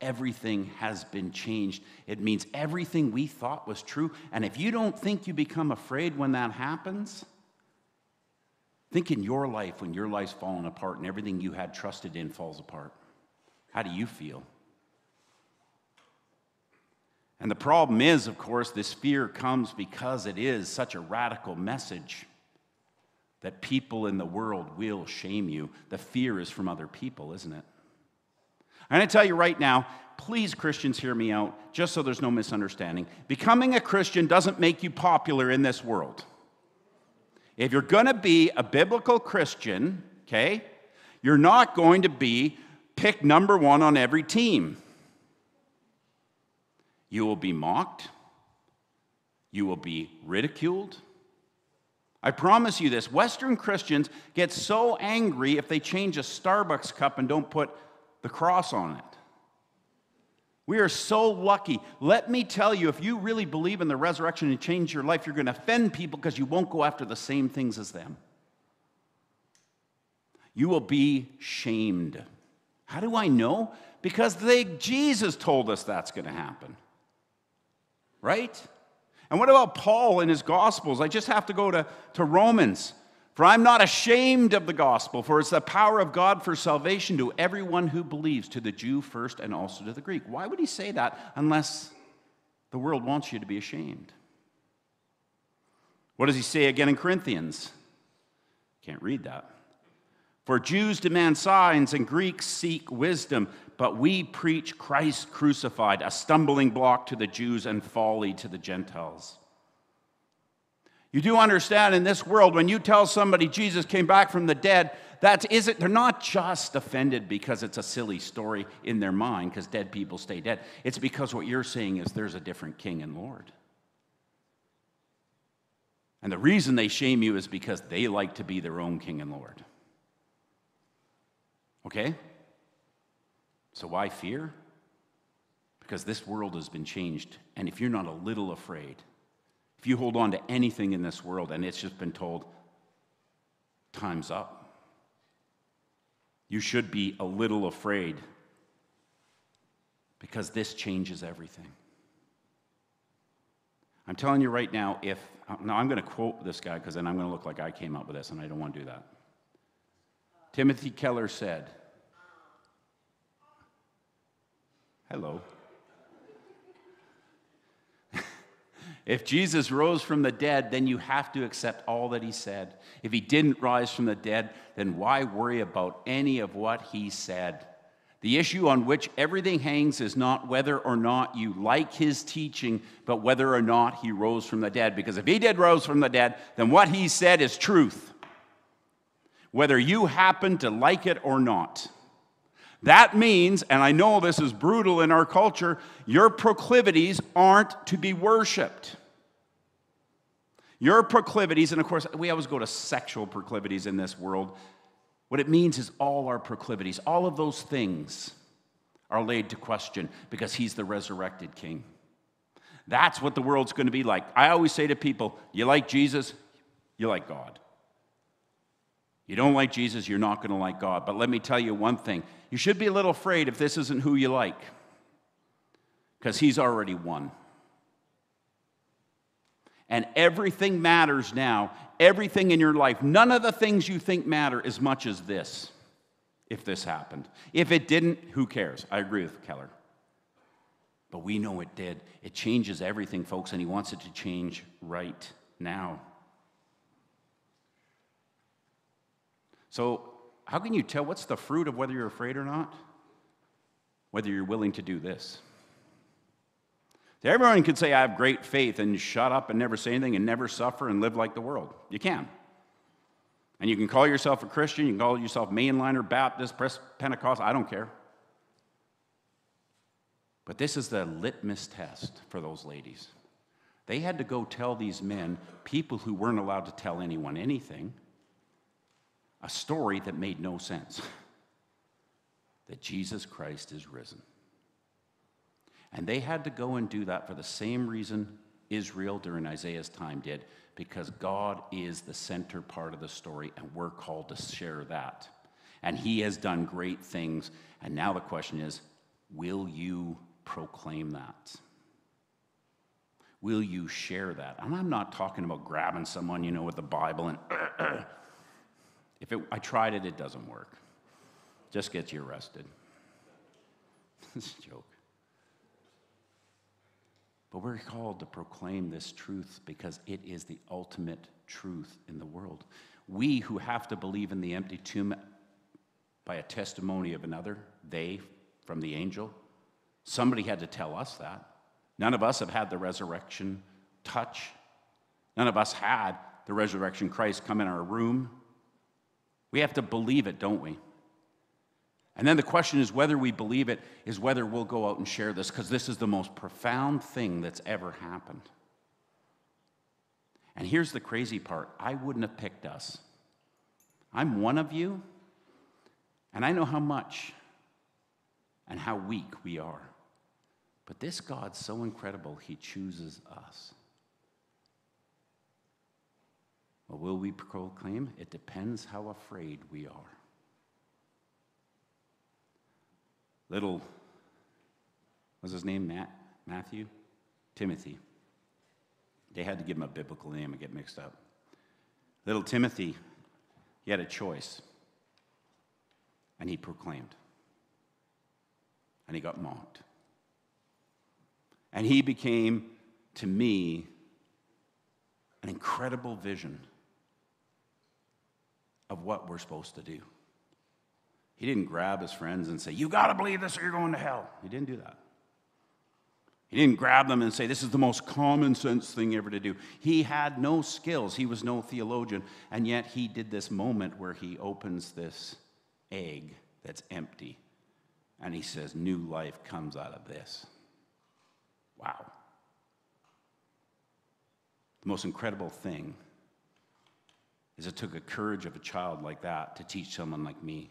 Everything has been changed. It means everything we thought was true. And if you don't think you become afraid when that happens, think in your life when your life's fallen apart and everything you had trusted in falls apart. How do you feel? And the problem is, of course, this fear comes because it is such a radical message that people in the world will shame you. The fear is from other people, isn't it? I'm going to tell you right now, please, Christians, hear me out, just so there's no misunderstanding. Becoming a Christian doesn't make you popular in this world. If you're going to be a biblical Christian, okay, you're not going to be picked number one on every team. You will be mocked, you will be ridiculed I promise you this Western Christians get so angry if they change a Starbucks cup and don't put the cross on it. We are so lucky. Let me tell you, if you really believe in the resurrection and change your life, you're going to offend people because you won't go after the same things as them. You will be shamed. How do I know? Because they, Jesus told us that's going to happen. Right? And what about Paul in his Gospels? I just have to go to, to Romans. For I'm not ashamed of the gospel, for it's the power of God for salvation to everyone who believes, to the Jew first and also to the Greek. Why would he say that unless the world wants you to be ashamed? What does he say again in Corinthians? Can't read that. For Jews demand signs and Greeks seek wisdom, but we preach Christ crucified, a stumbling block to the Jews and folly to the Gentiles. You do understand in this world, when you tell somebody Jesus came back from the dead, that is it, they're not just offended because it's a silly story in their mind, because dead people stay dead. It's because what you're saying is there's a different king and Lord. And the reason they shame you is because they like to be their own king and Lord. Okay? So why fear? Because this world has been changed. And if you're not a little afraid, if you hold on to anything in this world and it's just been told, time's up, you should be a little afraid because this changes everything. I'm telling you right now, if, now I'm going to quote this guy because then I'm going to look like I came up with this and I don't want to do that. Timothy Keller said, Hello. if Jesus rose from the dead, then you have to accept all that he said. If he didn't rise from the dead, then why worry about any of what he said? The issue on which everything hangs is not whether or not you like his teaching, but whether or not he rose from the dead. Because if he did rose from the dead, then what he said is truth, whether you happen to like it or not. That means, and I know this is brutal in our culture, your proclivities aren't to be worshiped. Your proclivities, and of course, we always go to sexual proclivities in this world. What it means is all our proclivities, all of those things are laid to question because he's the resurrected king. That's what the world's going to be like. I always say to people, you like Jesus, you like God. You don't like Jesus, you're not going to like God. But let me tell you one thing you should be a little afraid if this isn't who you like, because he's already won. And everything matters now. Everything in your life. None of the things you think matter as much as this, if this happened. If it didn't, who cares? I agree with Keller. But we know it did. It changes everything, folks, and he wants it to change right now. So, how can you tell what's the fruit of whether you're afraid or not? Whether you're willing to do this. Everyone can say, I have great faith, and shut up and never say anything and never suffer and live like the world. You can. And you can call yourself a Christian, you can call yourself mainliner, Baptist, Pentecost, I don't care. But this is the litmus test for those ladies. They had to go tell these men, people who weren't allowed to tell anyone anything, a story that made no sense that Jesus Christ is risen. And they had to go and do that for the same reason Israel during Isaiah's time did, because God is the center part of the story, and we're called to share that. And He has done great things. And now the question is will you proclaim that? Will you share that? And I'm not talking about grabbing someone, you know, with the Bible and if it, I tried it, it doesn't work. Just gets you arrested. it's a joke. But we're called to proclaim this truth because it is the ultimate truth in the world. We who have to believe in the empty tomb by a testimony of another, they from the angel, somebody had to tell us that. None of us have had the resurrection touch. None of us had the resurrection Christ come in our room. We have to believe it, don't we? And then the question is whether we believe it, is whether we'll go out and share this, because this is the most profound thing that's ever happened. And here's the crazy part I wouldn't have picked us. I'm one of you, and I know how much and how weak we are. But this God's so incredible, He chooses us. Will we proclaim? It depends how afraid we are. little, what's his name? Matt? Matthew? Timothy. They had to give him a biblical name and get mixed up. Little Timothy, he had a choice. And he proclaimed. And he got mocked. And he became, to me, an incredible vision of what we're supposed to do. He didn't grab his friends and say, You got to believe this or you're going to hell. He didn't do that. He didn't grab them and say, This is the most common sense thing ever to do. He had no skills. He was no theologian. And yet he did this moment where he opens this egg that's empty. And he says, New life comes out of this. Wow. The most incredible thing is it took a courage of a child like that to teach someone like me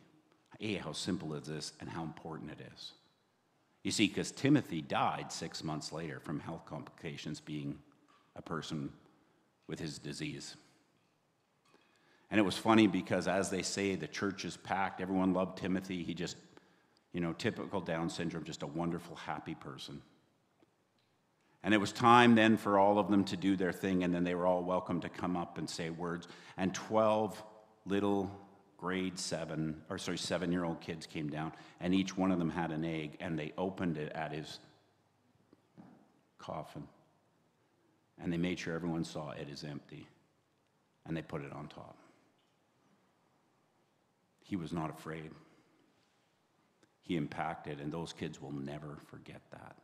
A, how simple is and how important it is. You see, because Timothy died six months later from health complications, being a person with his disease. And it was funny because, as they say, the church is packed. Everyone loved Timothy. He just, you know, typical Down syndrome, just a wonderful, happy person. And it was time then for all of them to do their thing, and then they were all welcome to come up and say words. And 12 little grade seven, or sorry, seven year old kids came down, and each one of them had an egg, and they opened it at his coffin. And they made sure everyone saw it is empty, and they put it on top. He was not afraid. He impacted, and those kids will never forget that,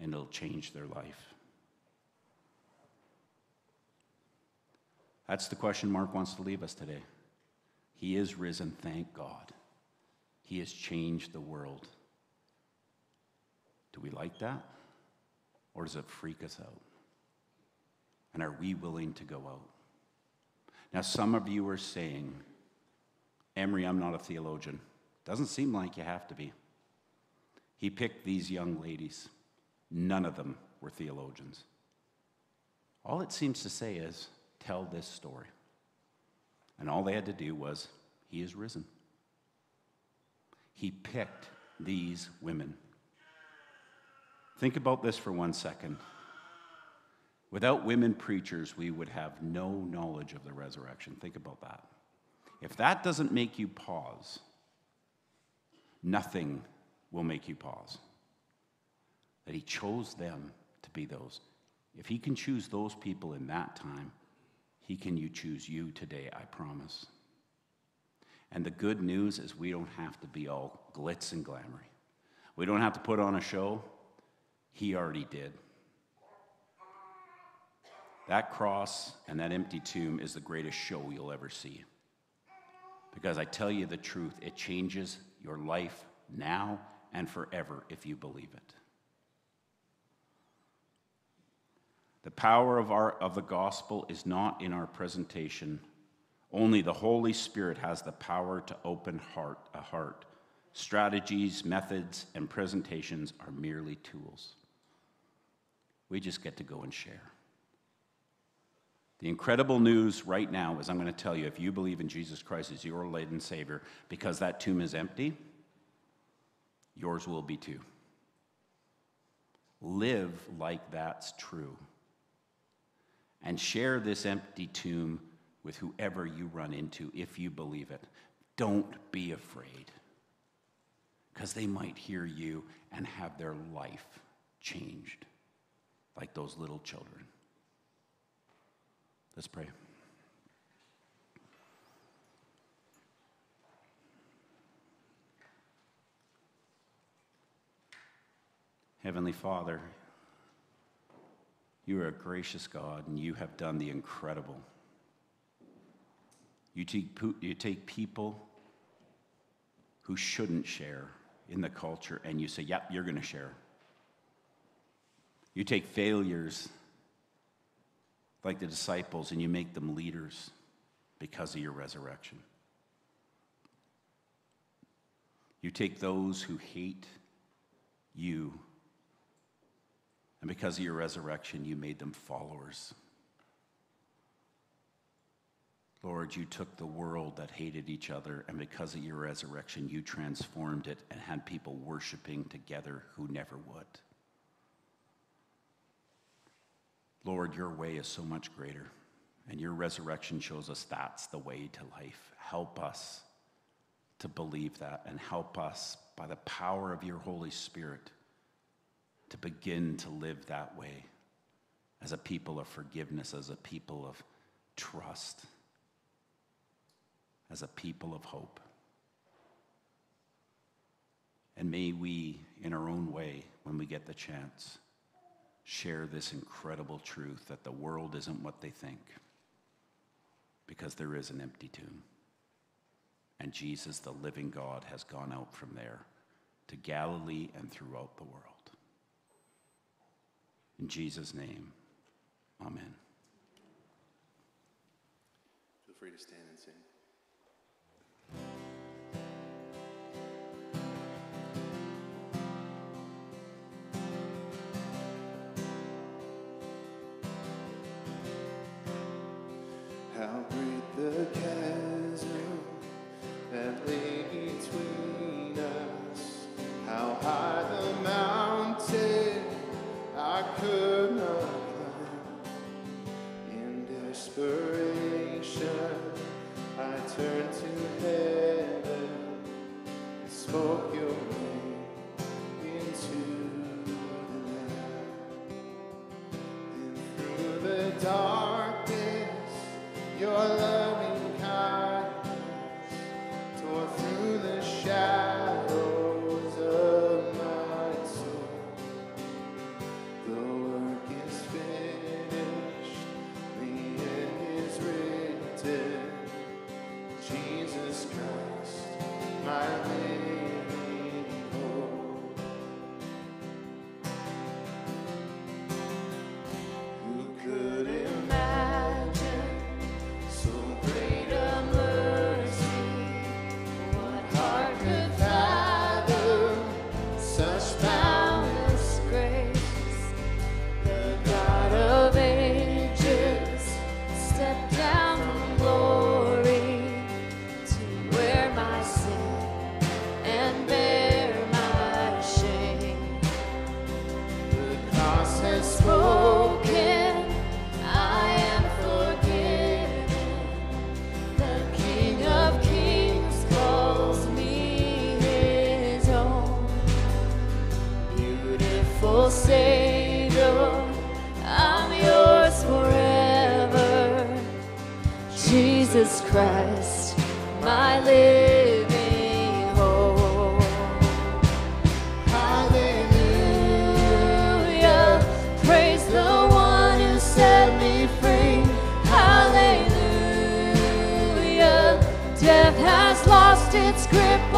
and it'll change their life. That's the question Mark wants to leave us today. He is risen, thank God. He has changed the world. Do we like that? Or does it freak us out? And are we willing to go out? Now, some of you are saying, Emery, I'm not a theologian. Doesn't seem like you have to be. He picked these young ladies. None of them were theologians. All it seems to say is, tell this story. And all they had to do was, He is risen. He picked these women. Think about this for one second. Without women preachers, we would have no knowledge of the resurrection. Think about that. If that doesn't make you pause, nothing will make you pause. That he chose them to be those. If he can choose those people in that time, he can you choose you today, I promise. And the good news is we don't have to be all glitz and glamour. We don't have to put on a show. He already did. That cross and that empty tomb is the greatest show you'll ever see. Because I tell you the truth, it changes your life now and forever if you believe it. The power of, our, of the gospel is not in our presentation. Only the Holy Spirit has the power to open heart, a heart. Strategies, methods, and presentations are merely tools. We just get to go and share. The incredible news right now is I'm going to tell you if you believe in Jesus Christ as your Lord and Savior, because that tomb is empty, yours will be too. Live like that's true and share this empty tomb with whoever you run into if you believe it. Don't be afraid because they might hear you and have their life changed like those little children. Let's pray. Heavenly Father, you are a gracious God, and you have done the incredible. You take, you take people who shouldn't share in the culture, and you say, Yep, you're going to share. You take failures like the disciples, and you make them leaders because of your resurrection. You take those who hate you and because of your resurrection, you made them followers. Lord, you took the world that hated each other, and because of your resurrection, you transformed it and had people worshiping together who never would. Lord, your way is so much greater, and your resurrection shows us that's the way to life. Help us to believe that, and help us by the power of your Holy Spirit to begin to live that way as a people of forgiveness, as a people of trust, as a people of hope. And may we, in our own way, when we get the chance, share this incredible truth that the world isn't what they think, because there is an empty tomb. And Jesus, the living God, has gone out from there to Galilee and throughout the world. In Jesus' name, amen. Feel free to stand and sing. How great the. Jesus Christ, my living hope. Hallelujah. Praise the one who set me free. Hallelujah. Death has lost its grip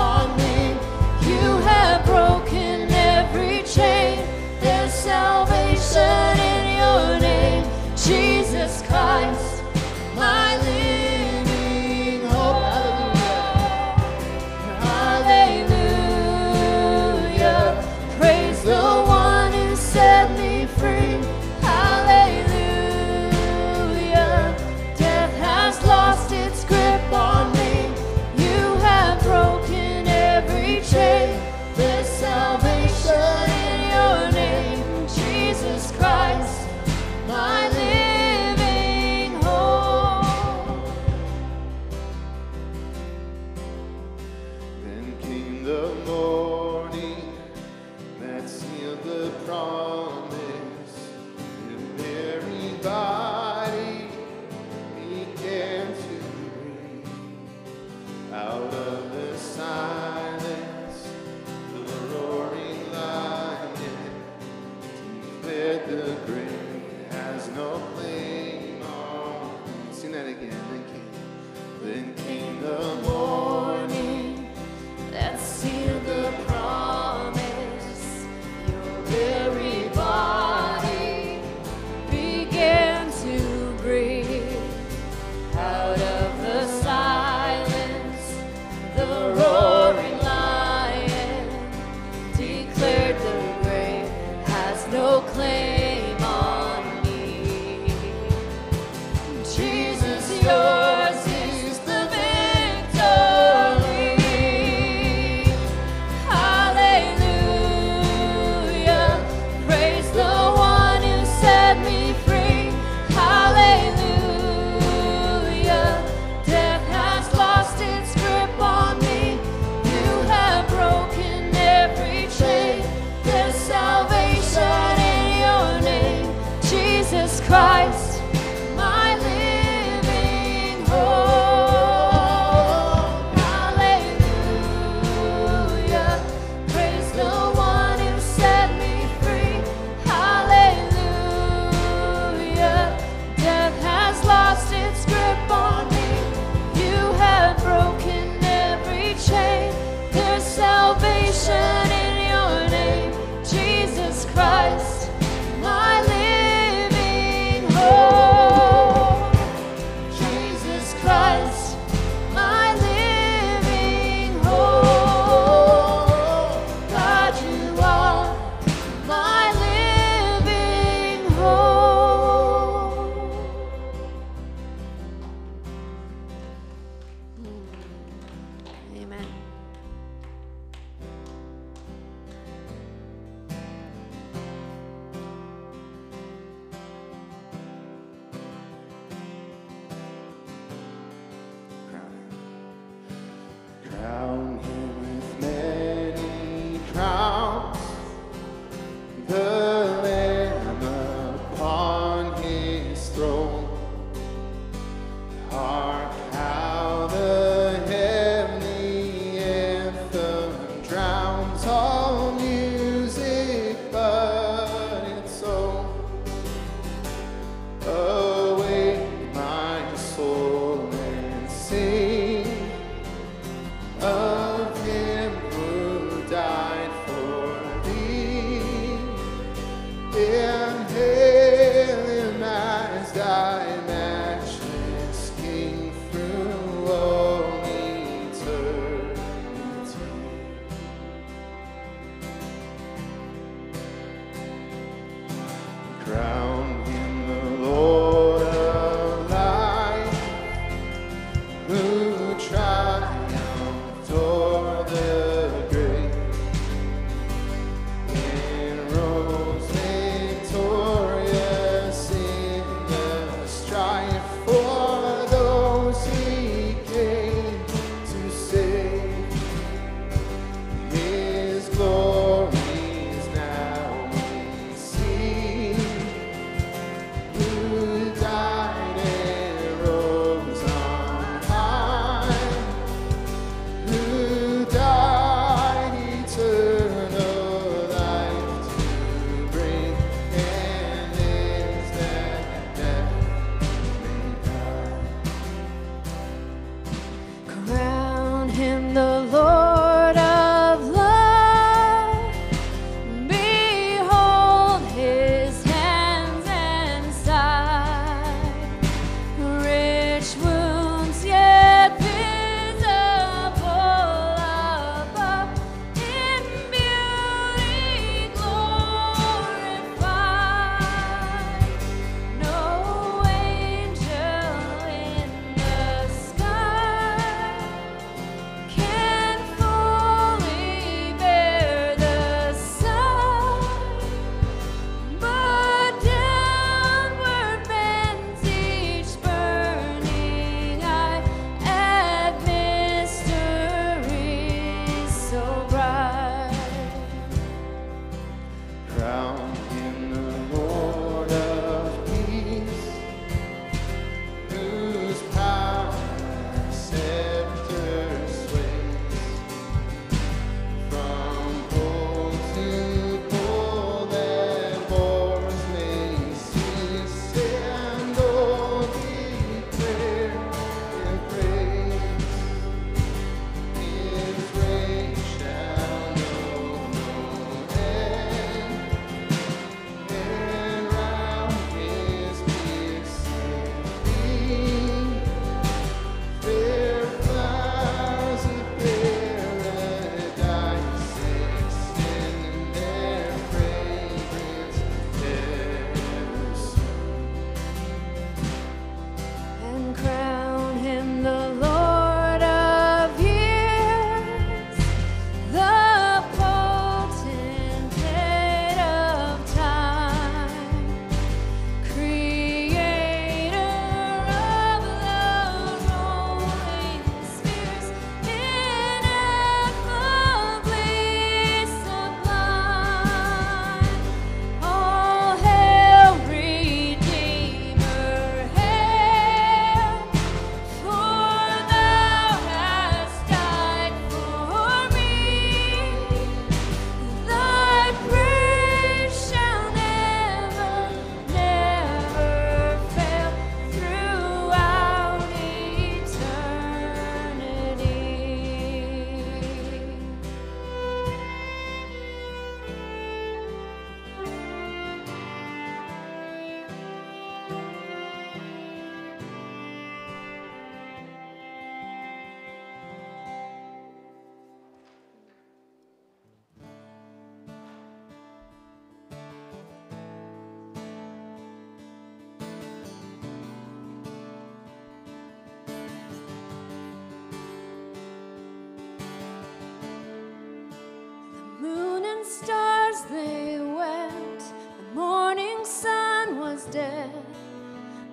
they went, the morning sun was dead,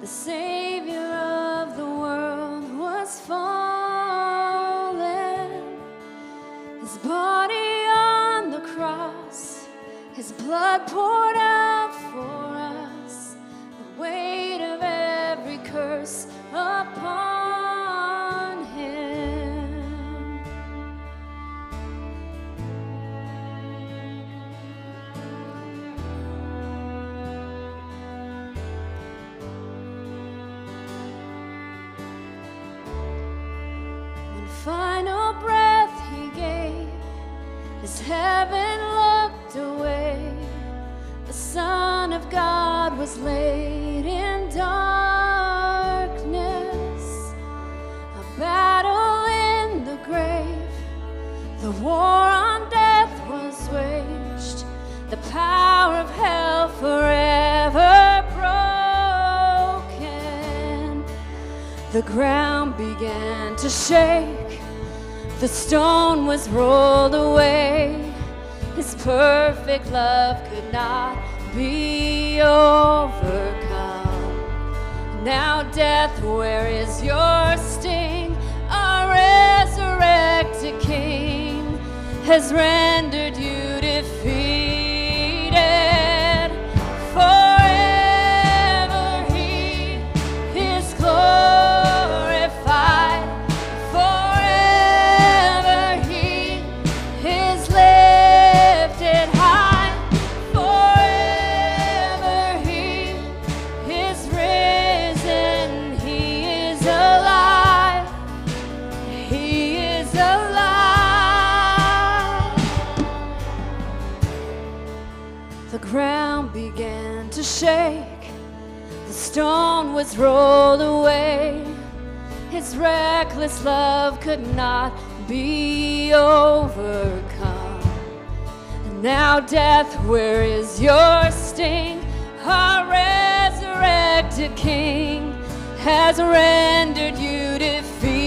the Savior shake. The stone was rolled away. His reckless love could not be overcome. And now, death, where is your sting? Our resurrected King has rendered you defeated.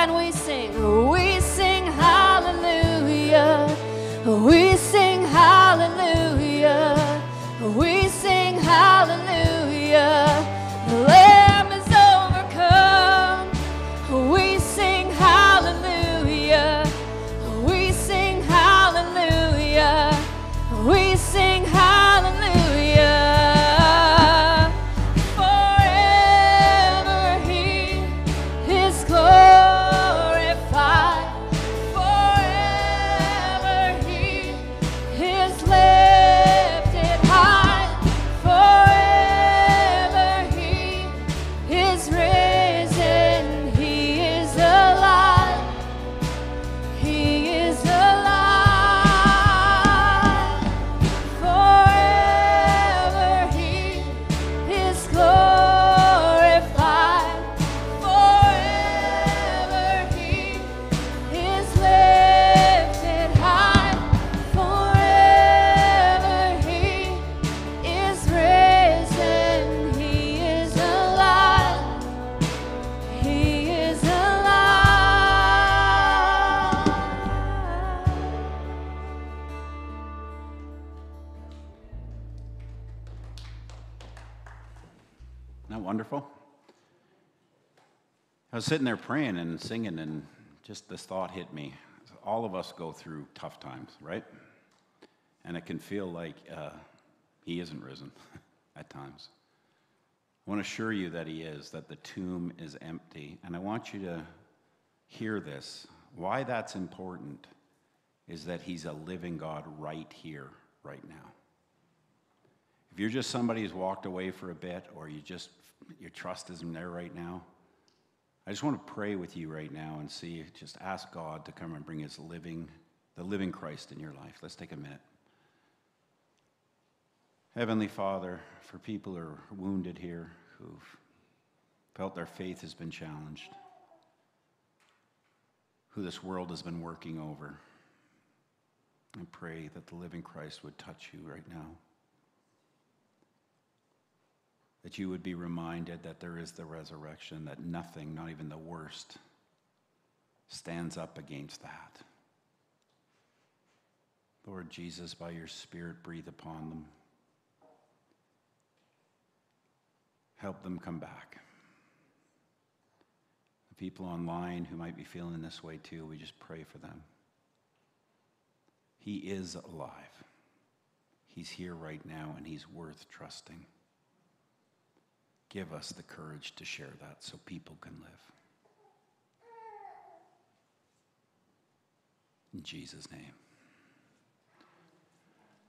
Sing. We sing that wonderful? I was sitting there praying and singing, and just this thought hit me. All of us go through tough times, right? And it can feel like uh, He isn't risen at times. I want to assure you that He is, that the tomb is empty. And I want you to hear this. Why that's important is that He's a living God right here, right now. If you're just somebody who's walked away for a bit, or you just your trust isn't there right now, I just want to pray with you right now and see, just ask God to come and bring His living, the living Christ in your life. Let's take a minute. Heavenly Father, for people who are wounded here, who've felt their faith has been challenged, who this world has been working over, I pray that the living Christ would touch you right now that you would be reminded that there is the resurrection, that nothing, not even the worst, stands up against that. Lord Jesus, by your Spirit, breathe upon them. Help them come back. The people online who might be feeling this way too, we just pray for them. He is alive. He's here right now and he's worth trusting. Give us the courage to share that so people can live. In Jesus' name.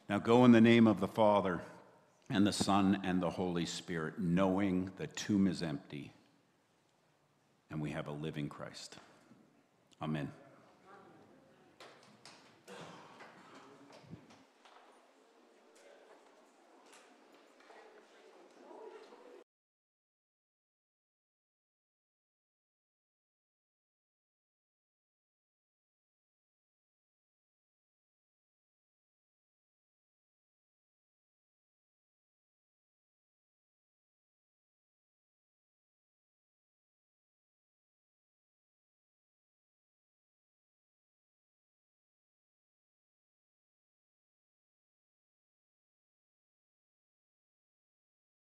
Now go in the name of the Father and the Son and the Holy Spirit, knowing the tomb is empty and we have a living Christ. Amen.